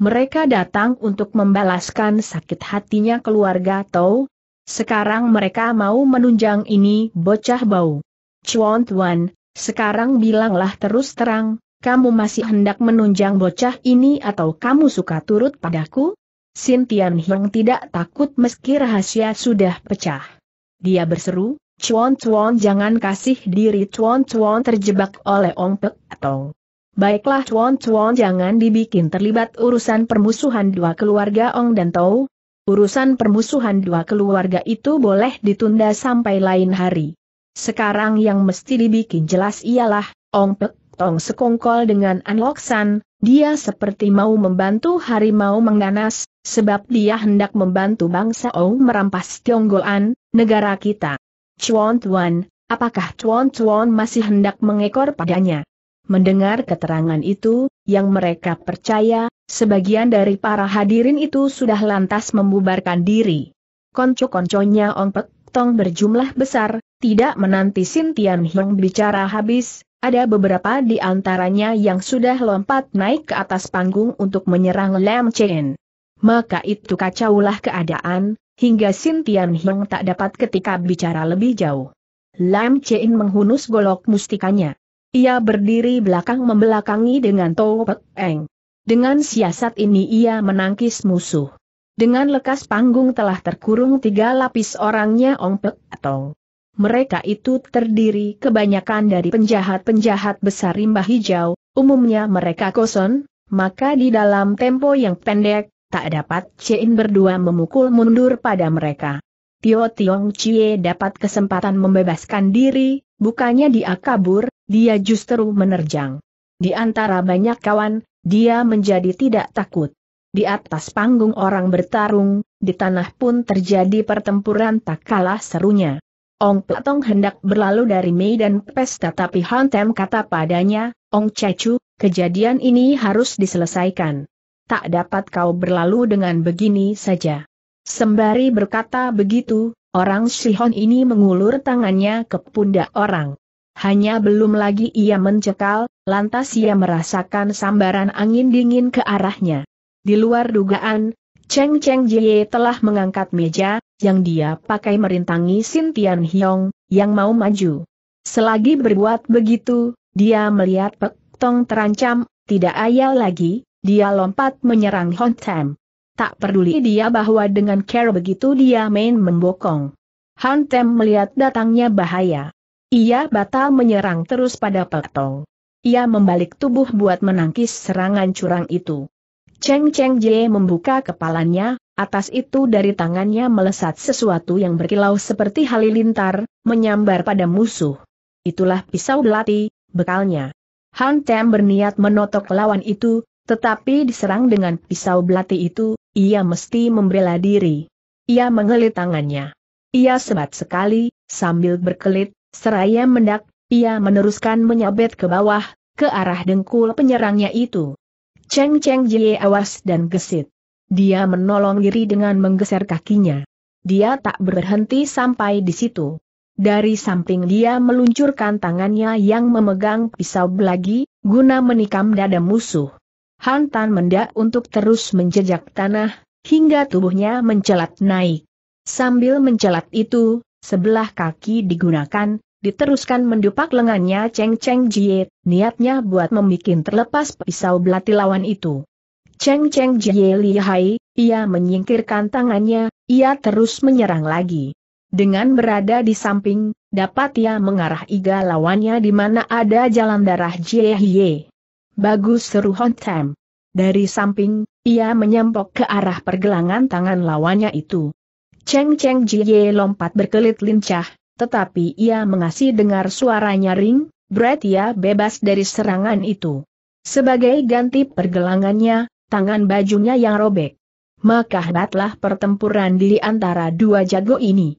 mereka datang untuk membalaskan sakit hatinya keluarga Tau. Sekarang mereka mau menunjang ini bocah bau. Chuan Tuan, sekarang bilanglah terus terang, kamu masih hendak menunjang bocah ini atau kamu suka turut padaku? Sintian Hyong tidak takut meski rahasia sudah pecah. Dia berseru, Chuan Chuan jangan kasih diri Chuan Chuan terjebak oleh Ong Pek Atong. Baiklah Chuan-Chuan jangan dibikin terlibat urusan permusuhan dua keluarga Ong dan Tou. Urusan permusuhan dua keluarga itu boleh ditunda sampai lain hari. Sekarang yang mesti dibikin jelas ialah, Ong Pek Tong sekongkol dengan An Lok San, dia seperti mau membantu harimau mengganas, sebab dia hendak membantu bangsa Ong merampas Tionggoan, negara kita. Chuan Tuan, apakah Chuan Chuan masih hendak mengekor padanya? Mendengar keterangan itu, yang mereka percaya, sebagian dari para hadirin itu sudah lantas membubarkan diri. Konco-konconya Ong Pek Tong berjumlah besar, tidak menanti Sintian Hyong bicara habis, ada beberapa di antaranya yang sudah lompat naik ke atas panggung untuk menyerang Lam Chen. Maka itu kacaulah keadaan, hingga Sintian Hiong tak dapat ketika bicara lebih jauh. Lam Chein menghunus golok mustikanya. Ia berdiri belakang membelakangi dengan To Pek Eng. Dengan siasat ini ia menangkis musuh. Dengan lekas panggung telah terkurung tiga lapis orangnya Ong Pek Atong. Mereka itu terdiri kebanyakan dari penjahat-penjahat besar rimba hijau, umumnya mereka koson, maka di dalam tempo yang pendek, tak dapat Chin berdua memukul mundur pada mereka. Tio Tiong Chie dapat kesempatan membebaskan diri, bukannya dia kabur, dia justru menerjang. Di antara banyak kawan, dia menjadi tidak takut. Di atas panggung orang bertarung, di tanah pun terjadi pertempuran tak kalah serunya. Ong Petong hendak berlalu dari medan pesta tapi Hantem kata padanya, Ong Cecu, kejadian ini harus diselesaikan tak dapat kau berlalu dengan begini saja. Sembari berkata begitu, orang Shihon ini mengulur tangannya ke pundak orang. Hanya belum lagi ia mencekal, lantas ia merasakan sambaran angin dingin ke arahnya. Di luar dugaan, Cheng Cheng Jie telah mengangkat meja, yang dia pakai merintangi Sintian Hyong, yang mau maju. Selagi berbuat begitu, dia melihat Pek Tong terancam, tidak ayal lagi, dia lompat menyerang Hon Tam. Tak peduli dia bahwa dengan care begitu dia main membokong. Han Tem melihat datangnya bahaya. Ia batal menyerang terus pada Tong. Ia membalik tubuh buat menangkis serangan curang itu. Cheng Cheng Jie membuka kepalanya, atas itu dari tangannya melesat sesuatu yang berkilau seperti halilintar, menyambar pada musuh. Itulah pisau belati, bekalnya. Han Tem berniat menotok lawan itu, tetapi diserang dengan pisau belati itu, ia mesti membela diri. Ia mengelit tangannya. Ia sebat sekali, sambil berkelit, seraya mendak, ia meneruskan menyabet ke bawah, ke arah dengkul penyerangnya itu. Cheng Cheng Jie awas dan gesit. Dia menolong diri dengan menggeser kakinya. Dia tak berhenti sampai di situ. Dari samping dia meluncurkan tangannya yang memegang pisau belagi, guna menikam dada musuh. Han Tan mendak untuk terus menjejak tanah, hingga tubuhnya mencelat naik. Sambil mencelat itu, sebelah kaki digunakan, diteruskan mendupak lengannya Cheng Cheng Jie, niatnya buat membikin terlepas pisau belati lawan itu. Cheng Cheng Jie lihai, ia menyingkirkan tangannya, ia terus menyerang lagi. Dengan berada di samping, dapat ia mengarah iga lawannya di mana ada jalan darah Jie Hie. Bagus seru Hon Tam. Dari samping, ia menyempok ke arah pergelangan tangan lawannya itu. Cheng Cheng Jie lompat berkelit lincah, tetapi ia mengasih dengar suara nyaring, berarti ia bebas dari serangan itu. Sebagai ganti pergelangannya, tangan bajunya yang robek. Maka hebatlah pertempuran di antara dua jago ini.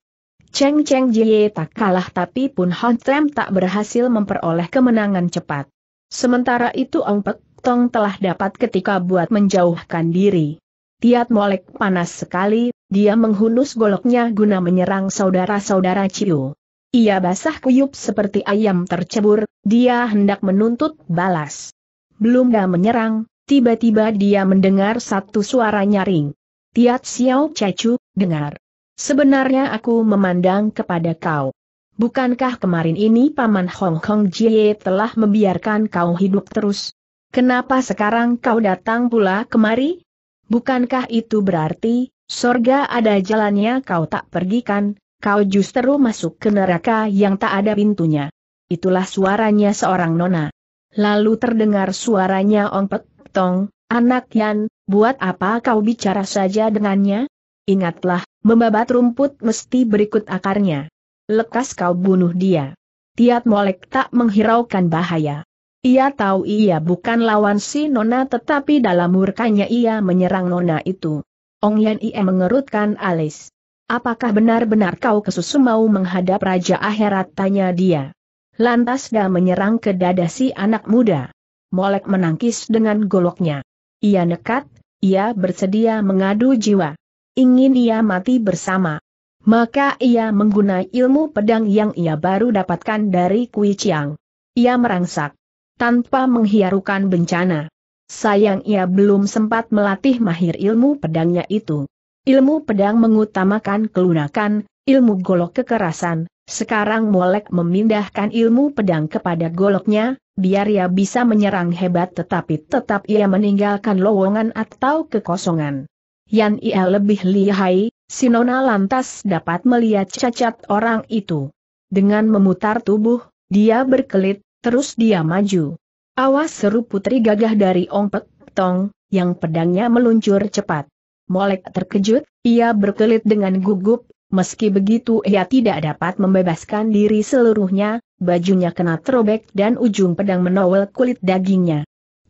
Cheng Cheng Jie tak kalah tapi pun Han Tram tak berhasil memperoleh kemenangan cepat. Sementara itu Ong Pek Tong telah dapat ketika buat menjauhkan diri. Tiat molek panas sekali, dia menghunus goloknya guna menyerang saudara-saudara Ciu. Ia basah kuyup seperti ayam tercebur, dia hendak menuntut balas. Belum dah menyerang, tiba-tiba dia mendengar satu suara nyaring. Tiat Xiao Cecu, dengar. Sebenarnya aku memandang kepada kau. Bukankah kemarin ini Paman Hong Kong Jie telah membiarkan kau hidup terus? Kenapa sekarang kau datang pula kemari? Bukankah itu berarti, sorga ada jalannya kau tak pergikan, kau justru masuk ke neraka yang tak ada pintunya. Itulah suaranya seorang nona. Lalu terdengar suaranya Ong Pek Tong, anak Yan, buat apa kau bicara saja dengannya? Ingatlah, membabat rumput mesti berikut akarnya lekas kau bunuh dia. Tiat Molek tak menghiraukan bahaya. Ia tahu ia bukan lawan si Nona tetapi dalam murkanya ia menyerang Nona itu. Ong Yan Ie mengerutkan alis. Apakah benar-benar kau kesusu mau menghadap Raja Akhirat tanya dia. Lantas dah menyerang ke dada si anak muda. Molek menangkis dengan goloknya. Ia nekat, ia bersedia mengadu jiwa. Ingin ia mati bersama. Maka ia menggunakan ilmu pedang yang ia baru dapatkan dari Kui Chiang. Ia merangsak. Tanpa menghiarukan bencana. Sayang ia belum sempat melatih mahir ilmu pedangnya itu. Ilmu pedang mengutamakan kelunakan, ilmu golok kekerasan, sekarang Molek memindahkan ilmu pedang kepada goloknya, biar ia bisa menyerang hebat tetapi tetap ia meninggalkan lowongan atau kekosongan. Yan ia lebih lihai, Sinona lantas dapat melihat cacat orang itu. Dengan memutar tubuh, dia berkelit, terus dia maju. Awas seru putri gagah dari Ong Pek Tong, yang pedangnya meluncur cepat. Molek terkejut, ia berkelit dengan gugup, Meski begitu ia tidak dapat membebaskan diri seluruhnya, bajunya kena terobek dan ujung pedang menowel kulit dagingnya.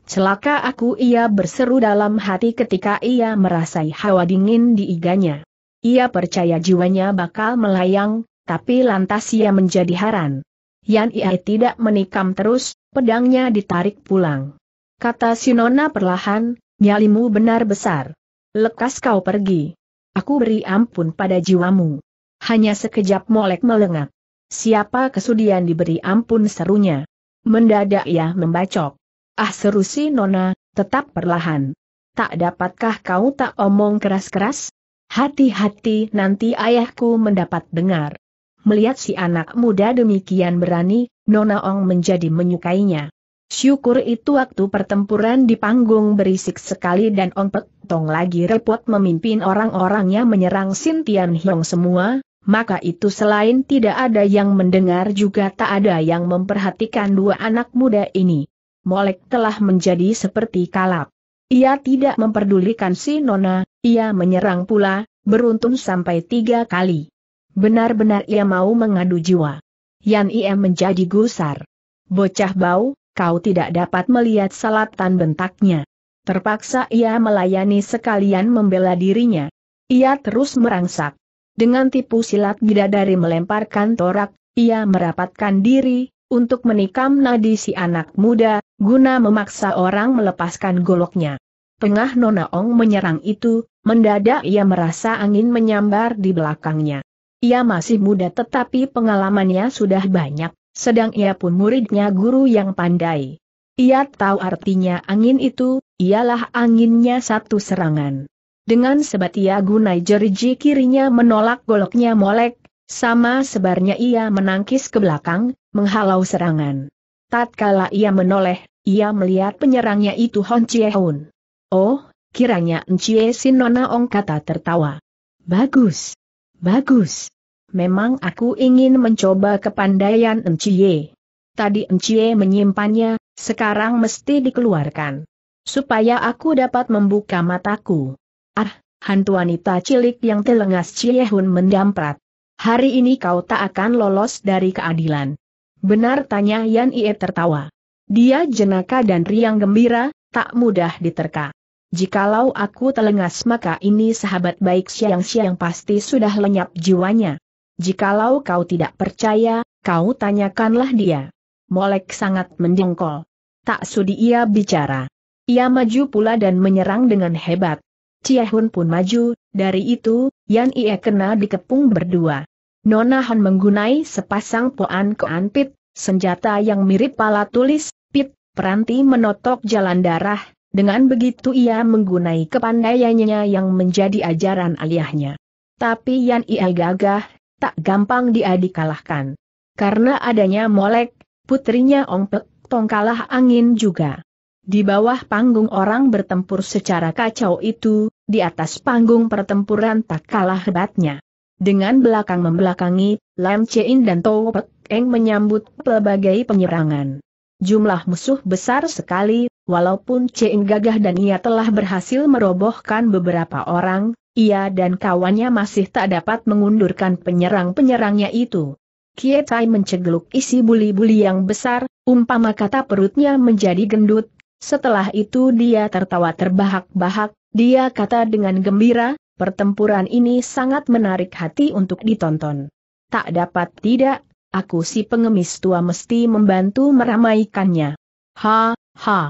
Celaka aku ia berseru dalam hati ketika ia merasai hawa dingin di iganya. Ia percaya jiwanya bakal melayang, tapi lantas ia menjadi haran. Yan ia tidak menikam terus, pedangnya ditarik pulang. Kata Sinona perlahan, nyalimu benar besar. Lekas kau pergi. Aku beri ampun pada jiwamu. Hanya sekejap molek melengak. Siapa kesudian diberi ampun serunya. Mendadak ia membacok. Ah seru si Nona, tetap perlahan. Tak dapatkah kau tak omong keras-keras? Hati-hati nanti ayahku mendapat dengar. Melihat si anak muda demikian berani, Nona Ong menjadi menyukainya. Syukur itu waktu pertempuran di panggung berisik sekali dan Ong Pek Tong lagi repot memimpin orang-orangnya menyerang Sintian Hyong semua, maka itu selain tidak ada yang mendengar juga tak ada yang memperhatikan dua anak muda ini. Molek telah menjadi seperti kalap. Ia tidak memperdulikan si Nona, ia menyerang pula, beruntun sampai tiga kali. Benar-benar ia mau mengadu jiwa. Yan Ia menjadi gusar. Bocah bau, kau tidak dapat melihat salatan bentaknya. Terpaksa ia melayani sekalian membela dirinya. Ia terus merangsak. Dengan tipu silat bidadari melemparkan torak, ia merapatkan diri, untuk menikam nadi si anak muda, guna memaksa orang melepaskan goloknya. Tengah Nona Ong menyerang itu, mendadak ia merasa angin menyambar di belakangnya. Ia masih muda tetapi pengalamannya sudah banyak, sedang ia pun muridnya guru yang pandai. Ia tahu artinya angin itu, ialah anginnya satu serangan. Dengan sebat ia gunai jeriji kirinya menolak goloknya molek, sama sebarnya ia menangkis ke belakang, menghalau serangan. Tatkala ia menoleh, ia melihat penyerangnya itu Hon Chie Hun. Oh, kiranya Encie Sinona Ong kata tertawa. Bagus. Bagus. Memang aku ingin mencoba kepandaian Encie. Tadi Encie menyimpannya, sekarang mesti dikeluarkan. Supaya aku dapat membuka mataku. Ah, hantu wanita cilik yang telengas Ciehun mendamprat. Hari ini kau tak akan lolos dari keadilan. Benar tanya Yan Ie tertawa. Dia jenaka dan riang gembira, tak mudah diterka. Jikalau aku telengas maka ini sahabat baik siang-siang pasti sudah lenyap jiwanya. Jikalau kau tidak percaya, kau tanyakanlah dia. Molek sangat mendengkol. Tak sudi ia bicara. Ia maju pula dan menyerang dengan hebat. Ciehun pun maju, dari itu, Yan Ie kena dikepung berdua. Nona Han menggunai sepasang poan koan pit, senjata yang mirip pala tulis, pit, peranti menotok jalan darah, dengan begitu ia menggunai kepandaiannya yang menjadi ajaran ayahnya. Tapi Yan Ie gagah, tak gampang dia dikalahkan. Karena adanya Molek, putrinya Ong Pek Tong angin juga. Di bawah panggung orang bertempur secara kacau itu, di atas panggung pertempuran tak kalah hebatnya. Dengan belakang membelakangi, Lam Chein dan Tou Pek Eng menyambut pelbagai penyerangan. Jumlah musuh besar sekali, walaupun Chein gagah dan ia telah berhasil merobohkan beberapa orang, ia dan kawannya masih tak dapat mengundurkan penyerang-penyerangnya itu. Kietai mencegeluk isi buli-buli yang besar, umpama kata perutnya menjadi gendut. Setelah itu dia tertawa terbahak-bahak, dia kata dengan gembira, pertempuran ini sangat menarik hati untuk ditonton. Tak dapat tidak, aku si pengemis tua mesti membantu meramaikannya. Ha, ha.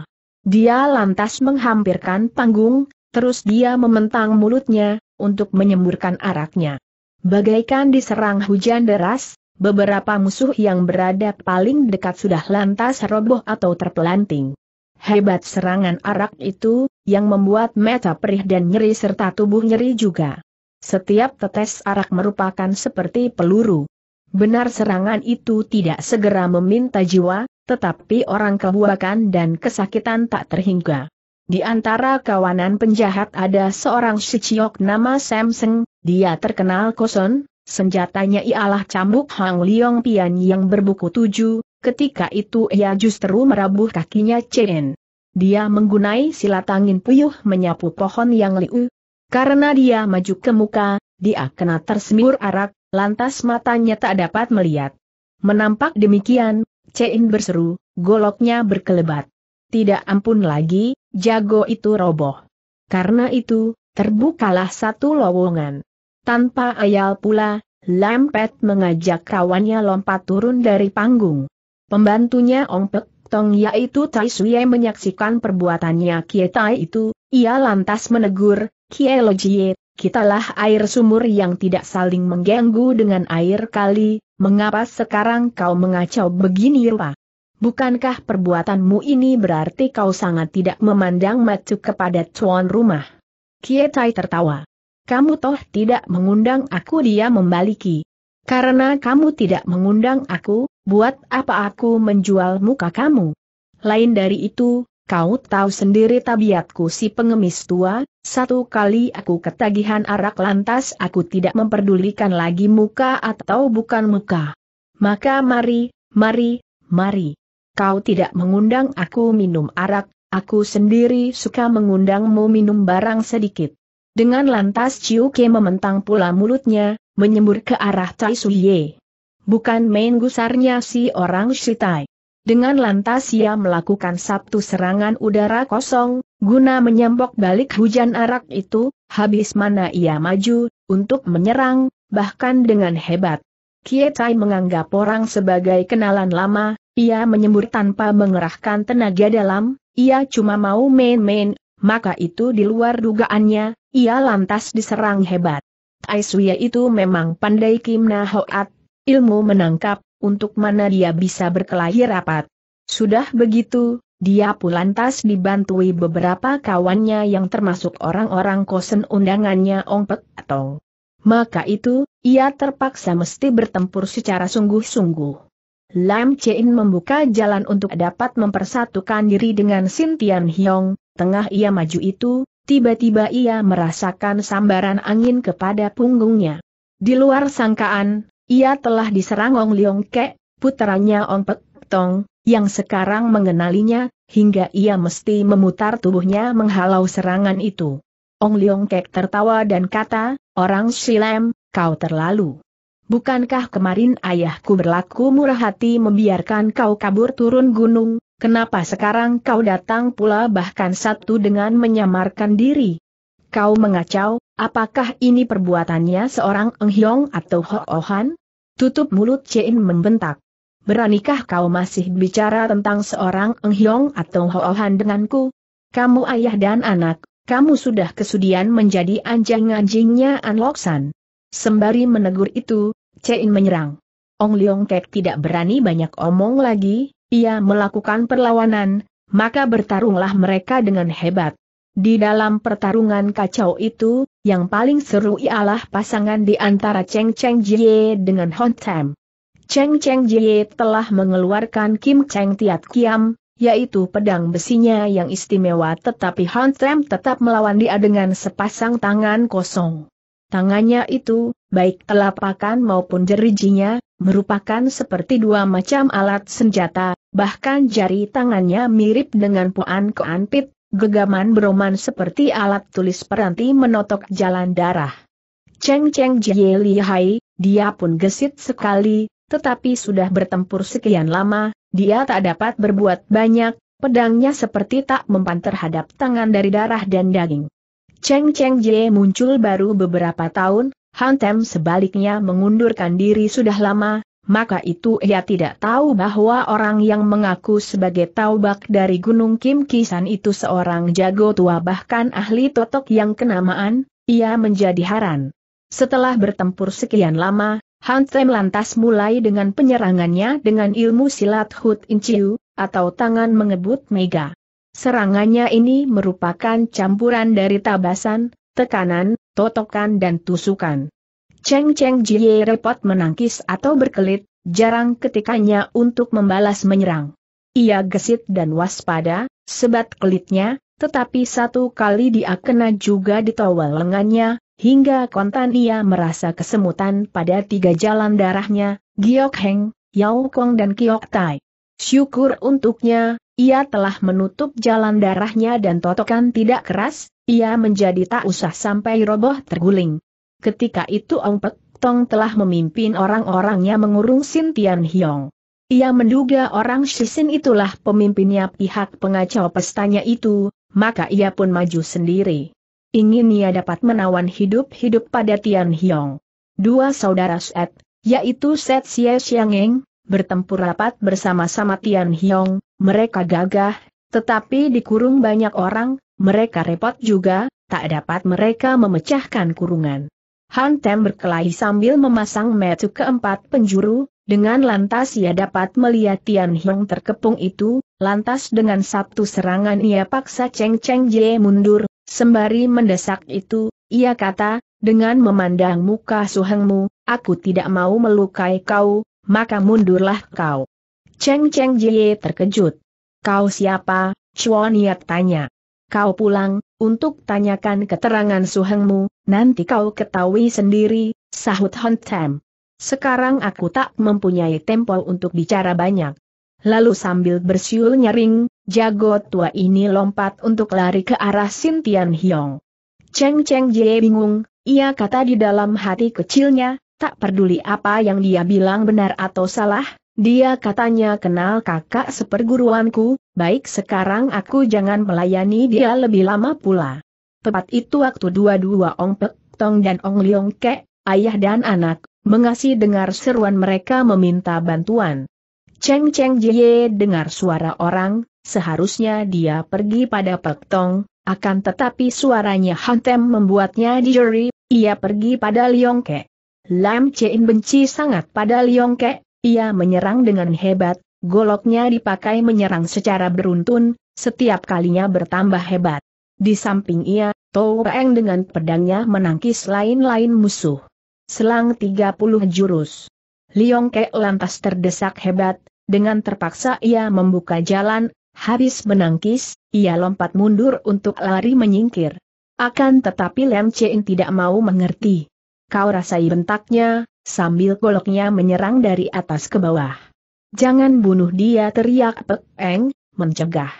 Dia lantas menghampirkan panggung, Terus dia mementang mulutnya, untuk menyemburkan araknya. Bagaikan diserang hujan deras, beberapa musuh yang berada paling dekat sudah lantas roboh atau terpelanting. Hebat serangan arak itu, yang membuat mata perih dan nyeri serta tubuh nyeri juga. setiap tetes arak merupakan seperti peluru. Benar serangan itu tidak segera meminta jiwa, tetapi orang kebuakan dan kesakitan tak terhingga. Di antara kawanan penjahat ada seorang Shiciok nama Samseng, dia terkenal koson, senjatanya ialah cambuk Hang Liong Pian yang berbuku tujuh, ketika itu ia justru merabuh kakinya Chen. Dia menggunai silat angin puyuh menyapu pohon yang liu, karena dia maju ke muka, dia kena tersemur arak, lantas matanya tak dapat melihat. Menampak demikian, Cein berseru, goloknya berkelebat. Tidak ampun lagi, jago itu roboh. Karena itu, terbukalah satu lowongan. Tanpa ayal pula, Lampet mengajak kawannya lompat turun dari panggung. Pembantunya Ong Pek Tong yaitu Tai Sui menyaksikan perbuatannya Kietai itu, ia lantas menegur, Kie Lojie, kitalah air sumur yang tidak saling mengganggu dengan air kali, mengapa sekarang kau mengacau begini rupa? Bukankah perbuatanmu ini berarti kau sangat tidak memandang matu kepada tuan rumah? Kietai tertawa. Kamu toh tidak mengundang aku dia membaliki. Karena kamu tidak mengundang aku, buat apa aku menjual muka kamu? Lain dari itu, Kau tahu sendiri tabiatku si pengemis tua, satu kali aku ketagihan arak lantas aku tidak memperdulikan lagi muka atau bukan muka. Maka mari, mari, mari. Kau tidak mengundang aku minum arak, aku sendiri suka mengundangmu minum barang sedikit. Dengan lantas Ciu Ke mementang pula mulutnya, menyembur ke arah Tai Suye. Bukan main gusarnya si orang Shitai. Dengan lantas ia melakukan satu serangan udara kosong, guna menyambok balik hujan arak itu, habis mana ia maju, untuk menyerang, bahkan dengan hebat. Kietai menganggap orang sebagai kenalan lama, ia menyembur tanpa mengerahkan tenaga dalam, ia cuma mau main-main, maka itu di luar dugaannya, ia lantas diserang hebat. Aiswia itu memang pandai kimna hoat, ilmu menangkap, untuk mana dia bisa berkelahi rapat. Sudah begitu, dia pun lantas dibantui beberapa kawannya yang termasuk orang-orang kosen undangannya Ong Pek Tong. Maka itu, ia terpaksa mesti bertempur secara sungguh-sungguh. Lam Chein membuka jalan untuk dapat mempersatukan diri dengan Sintian Hyong, tengah ia maju itu, tiba-tiba ia merasakan sambaran angin kepada punggungnya. Di luar sangkaan, ia telah diserang Ong Leong Kek, puteranya Ong Pek Tong, yang sekarang mengenalinya, hingga ia mesti memutar tubuhnya menghalau serangan itu. Ong Leong Kek tertawa dan kata, orang Silem, kau terlalu. Bukankah kemarin ayahku berlaku murah hati membiarkan kau kabur turun gunung, kenapa sekarang kau datang pula bahkan satu dengan menyamarkan diri? Kau mengacau, apakah ini perbuatannya seorang Eng Hyong atau Ho Ohan? Tutup mulut Chin membentak. Beranikah kau masih bicara tentang seorang Eng Hyong atau Hoohan denganku? Kamu ayah dan anak, kamu sudah kesudian menjadi anjing-anjingnya An Loksan. Sembari menegur itu, Chin menyerang. Ong Leong Kek tidak berani banyak omong lagi, ia melakukan perlawanan, maka bertarunglah mereka dengan hebat. Di dalam pertarungan kacau itu, yang paling seru ialah pasangan di antara Cheng Cheng Jie dengan Hon Tam. Cheng Cheng Jie telah mengeluarkan Kim Cheng Tiat Kiam, yaitu pedang besinya yang istimewa tetapi Hon Tam tetap melawan dia dengan sepasang tangan kosong. Tangannya itu, baik telapakan maupun jerijinya, merupakan seperti dua macam alat senjata, bahkan jari tangannya mirip dengan Puan Koanpit, Gegaman beroman seperti alat tulis peranti menotok jalan darah. Cheng Cheng Jie lihai, dia pun gesit sekali, tetapi sudah bertempur sekian lama, dia tak dapat berbuat banyak, pedangnya seperti tak mempan terhadap tangan dari darah dan daging. Cheng Cheng Jie muncul baru beberapa tahun, Han Tem sebaliknya mengundurkan diri sudah lama, maka itu ia tidak tahu bahwa orang yang mengaku sebagai taubak dari Gunung Kim Kisan itu seorang jago tua bahkan ahli totok yang kenamaan, ia menjadi haran. Setelah bertempur sekian lama, Han Tem lantas mulai dengan penyerangannya dengan ilmu silat Hut Inciu, atau tangan mengebut mega. Serangannya ini merupakan campuran dari tabasan, tekanan, totokan dan tusukan. Cheng Cheng Jie repot menangkis atau berkelit, jarang ketikanya untuk membalas menyerang. Ia gesit dan waspada, sebat kelitnya, tetapi satu kali dia kena juga di towel lengannya, hingga kontan ia merasa kesemutan pada tiga jalan darahnya, Giok Heng, Yao Kong dan Kiok Tai. Syukur untuknya, ia telah menutup jalan darahnya dan totokan tidak keras, ia menjadi tak usah sampai roboh terguling. Ketika itu Ong Pek Tong telah memimpin orang-orangnya mengurung Sin Tian Hiong. Ia menduga orang Shisin itulah pemimpinnya pihak pengacau pestanya itu, maka ia pun maju sendiri. Ingin ia dapat menawan hidup-hidup pada Tian Hiong. Dua saudara Set, yaitu Set Xie Xiangeng, bertempur rapat bersama-sama Tian Hiong, mereka gagah, tetapi dikurung banyak orang, mereka repot juga, tak dapat mereka memecahkan kurungan. Han Tem berkelahi sambil memasang metu keempat penjuru, dengan lantas ia dapat melihat Tian Hiong terkepung itu, lantas dengan satu serangan ia paksa Cheng Cheng Jie mundur, sembari mendesak itu, ia kata, dengan memandang muka suhengmu, aku tidak mau melukai kau, maka mundurlah kau. Cheng Cheng Jie terkejut. Kau siapa? Chuan Yat tanya. Kau pulang, untuk tanyakan keterangan suhengmu, nanti kau ketahui sendiri, sahut Han Tam. Sekarang aku tak mempunyai tempo untuk bicara banyak. Lalu sambil bersiul nyaring, jago tua ini lompat untuk lari ke arah Sintian Hiong. Cheng Cheng Jie bingung, ia kata di dalam hati kecilnya, tak peduli apa yang dia bilang benar atau salah, dia katanya kenal kakak seperguruanku, baik sekarang aku jangan melayani dia lebih lama pula. Tepat itu waktu dua-dua Ong Pek Tong dan Ong Leong Kek, ayah dan anak, mengasih dengar seruan mereka meminta bantuan. Cheng Cheng Jie dengar suara orang, seharusnya dia pergi pada Pek Tong, akan tetapi suaranya hantem membuatnya dijeri, ia pergi pada Leong Kek. Lam Chein benci sangat pada Leong Kek, ia menyerang dengan hebat, goloknya dipakai menyerang secara beruntun, setiap kalinya bertambah hebat. Di samping ia, Tou Eng dengan pedangnya menangkis lain-lain musuh. Selang 30 jurus. Liong Kek lantas terdesak hebat, dengan terpaksa ia membuka jalan, habis menangkis, ia lompat mundur untuk lari menyingkir. Akan tetapi Lem Chein tidak mau mengerti. Kau rasai bentaknya, sambil goloknya menyerang dari atas ke bawah. Jangan bunuh dia teriak Pek Eng, mencegah.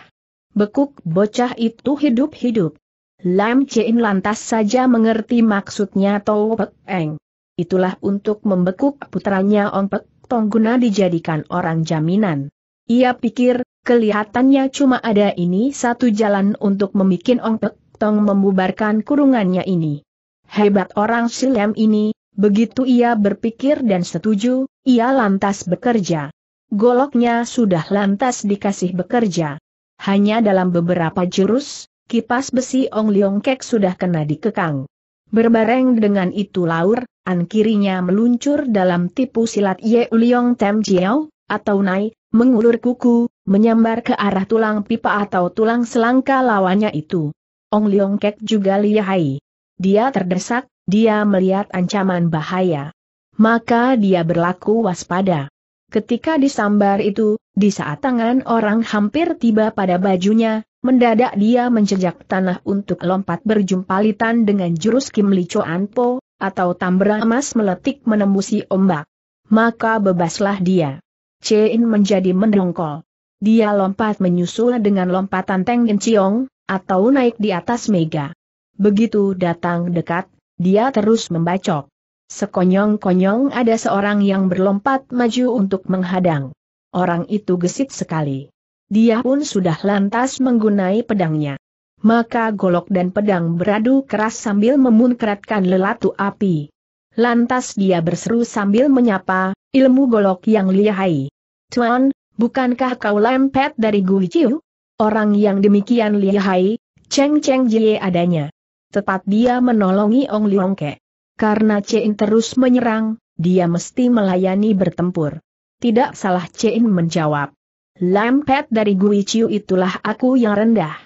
Bekuk bocah itu hidup-hidup. Lam Chein lantas saja mengerti maksudnya Tou Pek Eng. Itulah untuk membekuk putranya Ong Pek Tong guna dijadikan orang jaminan. Ia pikir, kelihatannya cuma ada ini satu jalan untuk membuat Ong Pek Tong membubarkan kurungannya ini. Hebat orang Silem ini, begitu ia berpikir dan setuju, ia lantas bekerja. Goloknya sudah lantas dikasih bekerja. Hanya dalam beberapa jurus, kipas besi Ong Leong Kek sudah kena dikekang. Berbareng dengan itu Laur, an kirinya meluncur dalam tipu silat Ye Uliong Tem Jiao, atau Nai, mengulur kuku, menyambar ke arah tulang pipa atau tulang selangka lawannya itu. Ong Leong Kek juga lihai. Dia terdesak, dia melihat ancaman bahaya. Maka dia berlaku waspada. Ketika disambar itu, di saat tangan orang hampir tiba pada bajunya, Mendadak dia menjejak tanah untuk lompat berjumpalitan dengan jurus Kim Li Choan Po, atau tambra emas meletik menembusi ombak. Maka bebaslah dia. Chein menjadi mendongkol. Dia lompat menyusul dengan lompatan Teng Ciong, atau naik di atas mega. Begitu datang dekat, dia terus membacok. Sekonyong-konyong ada seorang yang berlompat maju untuk menghadang. Orang itu gesit sekali dia pun sudah lantas menggunai pedangnya. Maka golok dan pedang beradu keras sambil memunkratkan lelatu api. Lantas dia berseru sambil menyapa, ilmu golok yang lihai. Tuan, bukankah kau lempet dari Gui Chiu? Orang yang demikian lihai, Cheng Cheng Jie adanya. Tepat dia menolongi Ong Liong Ke. Karena Chen terus menyerang, dia mesti melayani bertempur. Tidak salah Chen menjawab. Lampet dari Gui Chiu itulah aku yang rendah.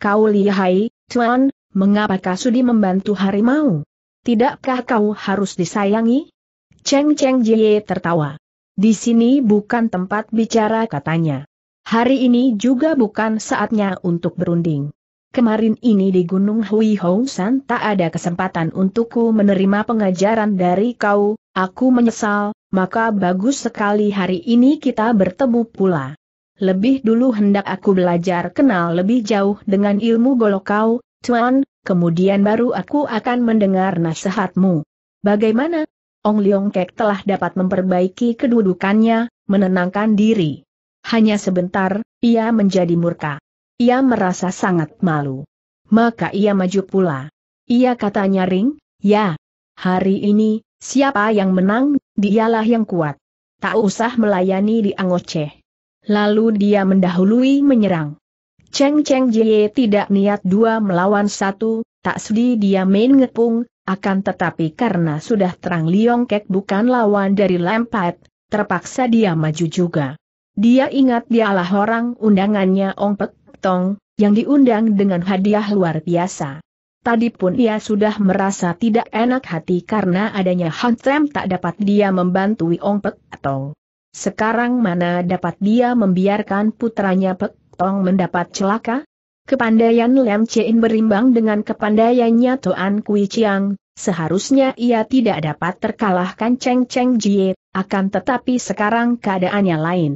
Kau lihai, Tuan, mengapakah sudi membantu harimau? Tidakkah kau harus disayangi? Cheng Cheng Jie tertawa. Di sini bukan tempat bicara katanya. Hari ini juga bukan saatnya untuk berunding. Kemarin ini di Gunung Hui Hong tak ada kesempatan untukku menerima pengajaran dari kau, aku menyesal, maka bagus sekali hari ini kita bertemu pula. Lebih dulu hendak aku belajar kenal lebih jauh dengan ilmu golok kau, Tuan, kemudian baru aku akan mendengar nasihatmu. Bagaimana? Ong Leong Kek telah dapat memperbaiki kedudukannya, menenangkan diri. Hanya sebentar, ia menjadi murka. Ia merasa sangat malu. Maka ia maju pula. Ia katanya ring, ya. Hari ini, siapa yang menang, dialah yang kuat. Tak usah melayani di Angoceh. Lalu dia mendahului menyerang. Cheng Cheng Jie tidak niat dua melawan satu, tak sedih dia main ngepung, akan tetapi karena sudah terang Liong Kek bukan lawan dari Lempat, terpaksa dia maju juga. Dia ingat dialah orang undangannya Ong Pek Tong, yang diundang dengan hadiah luar biasa. Tadi pun ia sudah merasa tidak enak hati karena adanya Han Trem tak dapat dia membantu Ong Pek Tong. Sekarang mana dapat dia membiarkan putranya Pek Tong mendapat celaka? Kepandaian Lam Chin berimbang dengan kepandaiannya Toan Kui Chiang, seharusnya ia tidak dapat terkalahkan Cheng Cheng Jie, akan tetapi sekarang keadaannya lain.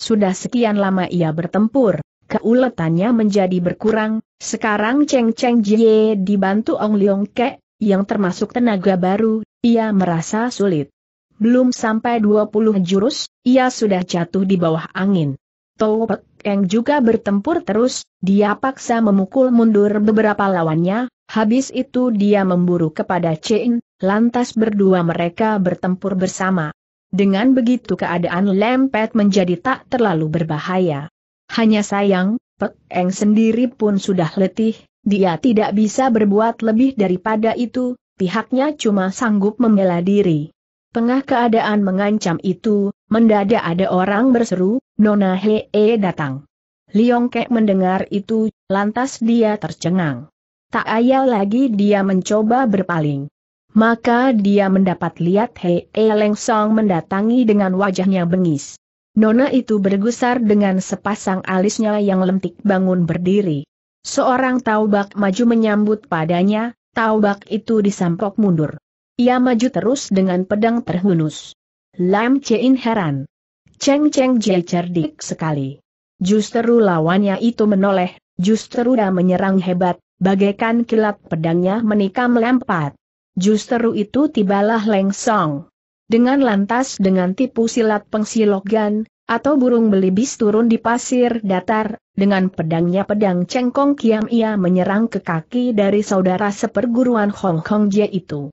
Sudah sekian lama ia bertempur, keuletannya menjadi berkurang, sekarang Cheng Cheng Jie dibantu Ong Leong Kek, yang termasuk tenaga baru, ia merasa sulit. Belum sampai 20 jurus, ia sudah jatuh di bawah angin. Tou Pek Eng juga bertempur terus, dia paksa memukul mundur beberapa lawannya, habis itu dia memburu kepada Chen, lantas berdua mereka bertempur bersama. Dengan begitu keadaan lempet menjadi tak terlalu berbahaya. Hanya sayang, Pek Eng sendiri pun sudah letih, dia tidak bisa berbuat lebih daripada itu, pihaknya cuma sanggup membela diri. Tengah keadaan mengancam itu, mendadak ada orang berseru, Nona Hee datang. Liong Kek mendengar itu, lantas dia tercengang. Tak ayal lagi dia mencoba berpaling. Maka dia mendapat lihat Hei Leng Song mendatangi dengan wajahnya bengis. Nona itu bergusar dengan sepasang alisnya yang lentik bangun berdiri. Seorang taubak maju menyambut padanya, taubak itu disampok mundur. Ia maju terus dengan pedang terhunus. Lam Chin heran. Cheng Cheng Jie cerdik sekali. Justru lawannya itu menoleh, justru dia menyerang hebat, bagaikan kilat pedangnya menikam lempat. Justru itu tibalah Leng Song. Dengan lantas dengan tipu silat pengsilogan, atau burung belibis turun di pasir datar, dengan pedangnya pedang cengkong kiam ia menyerang ke kaki dari saudara seperguruan Hong Kong Jie itu.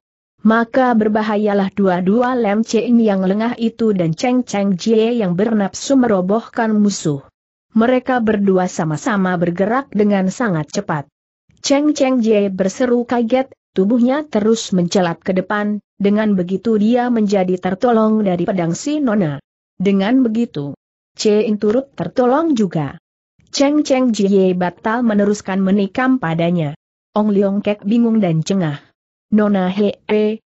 Maka berbahayalah dua-dua Lem Cheng yang lengah itu dan Cheng Cheng Jie yang bernapsu merobohkan musuh. Mereka berdua sama-sama bergerak dengan sangat cepat. Cheng Cheng Jie berseru kaget, tubuhnya terus mencelat ke depan, dengan begitu dia menjadi tertolong dari pedang si Nona. Dengan begitu, Ceng turut tertolong juga. Cheng Cheng Jie batal meneruskan menikam padanya. Ong Leong Kek bingung dan cengah. Nona He,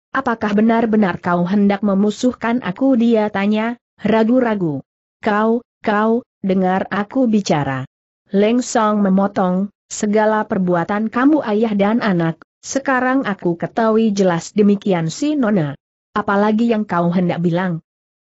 apakah benar-benar kau hendak memusuhkan aku dia tanya, ragu-ragu. Kau, kau, dengar aku bicara. Leng Song memotong, segala perbuatan kamu ayah dan anak, sekarang aku ketahui jelas demikian si Nona. Apalagi yang kau hendak bilang?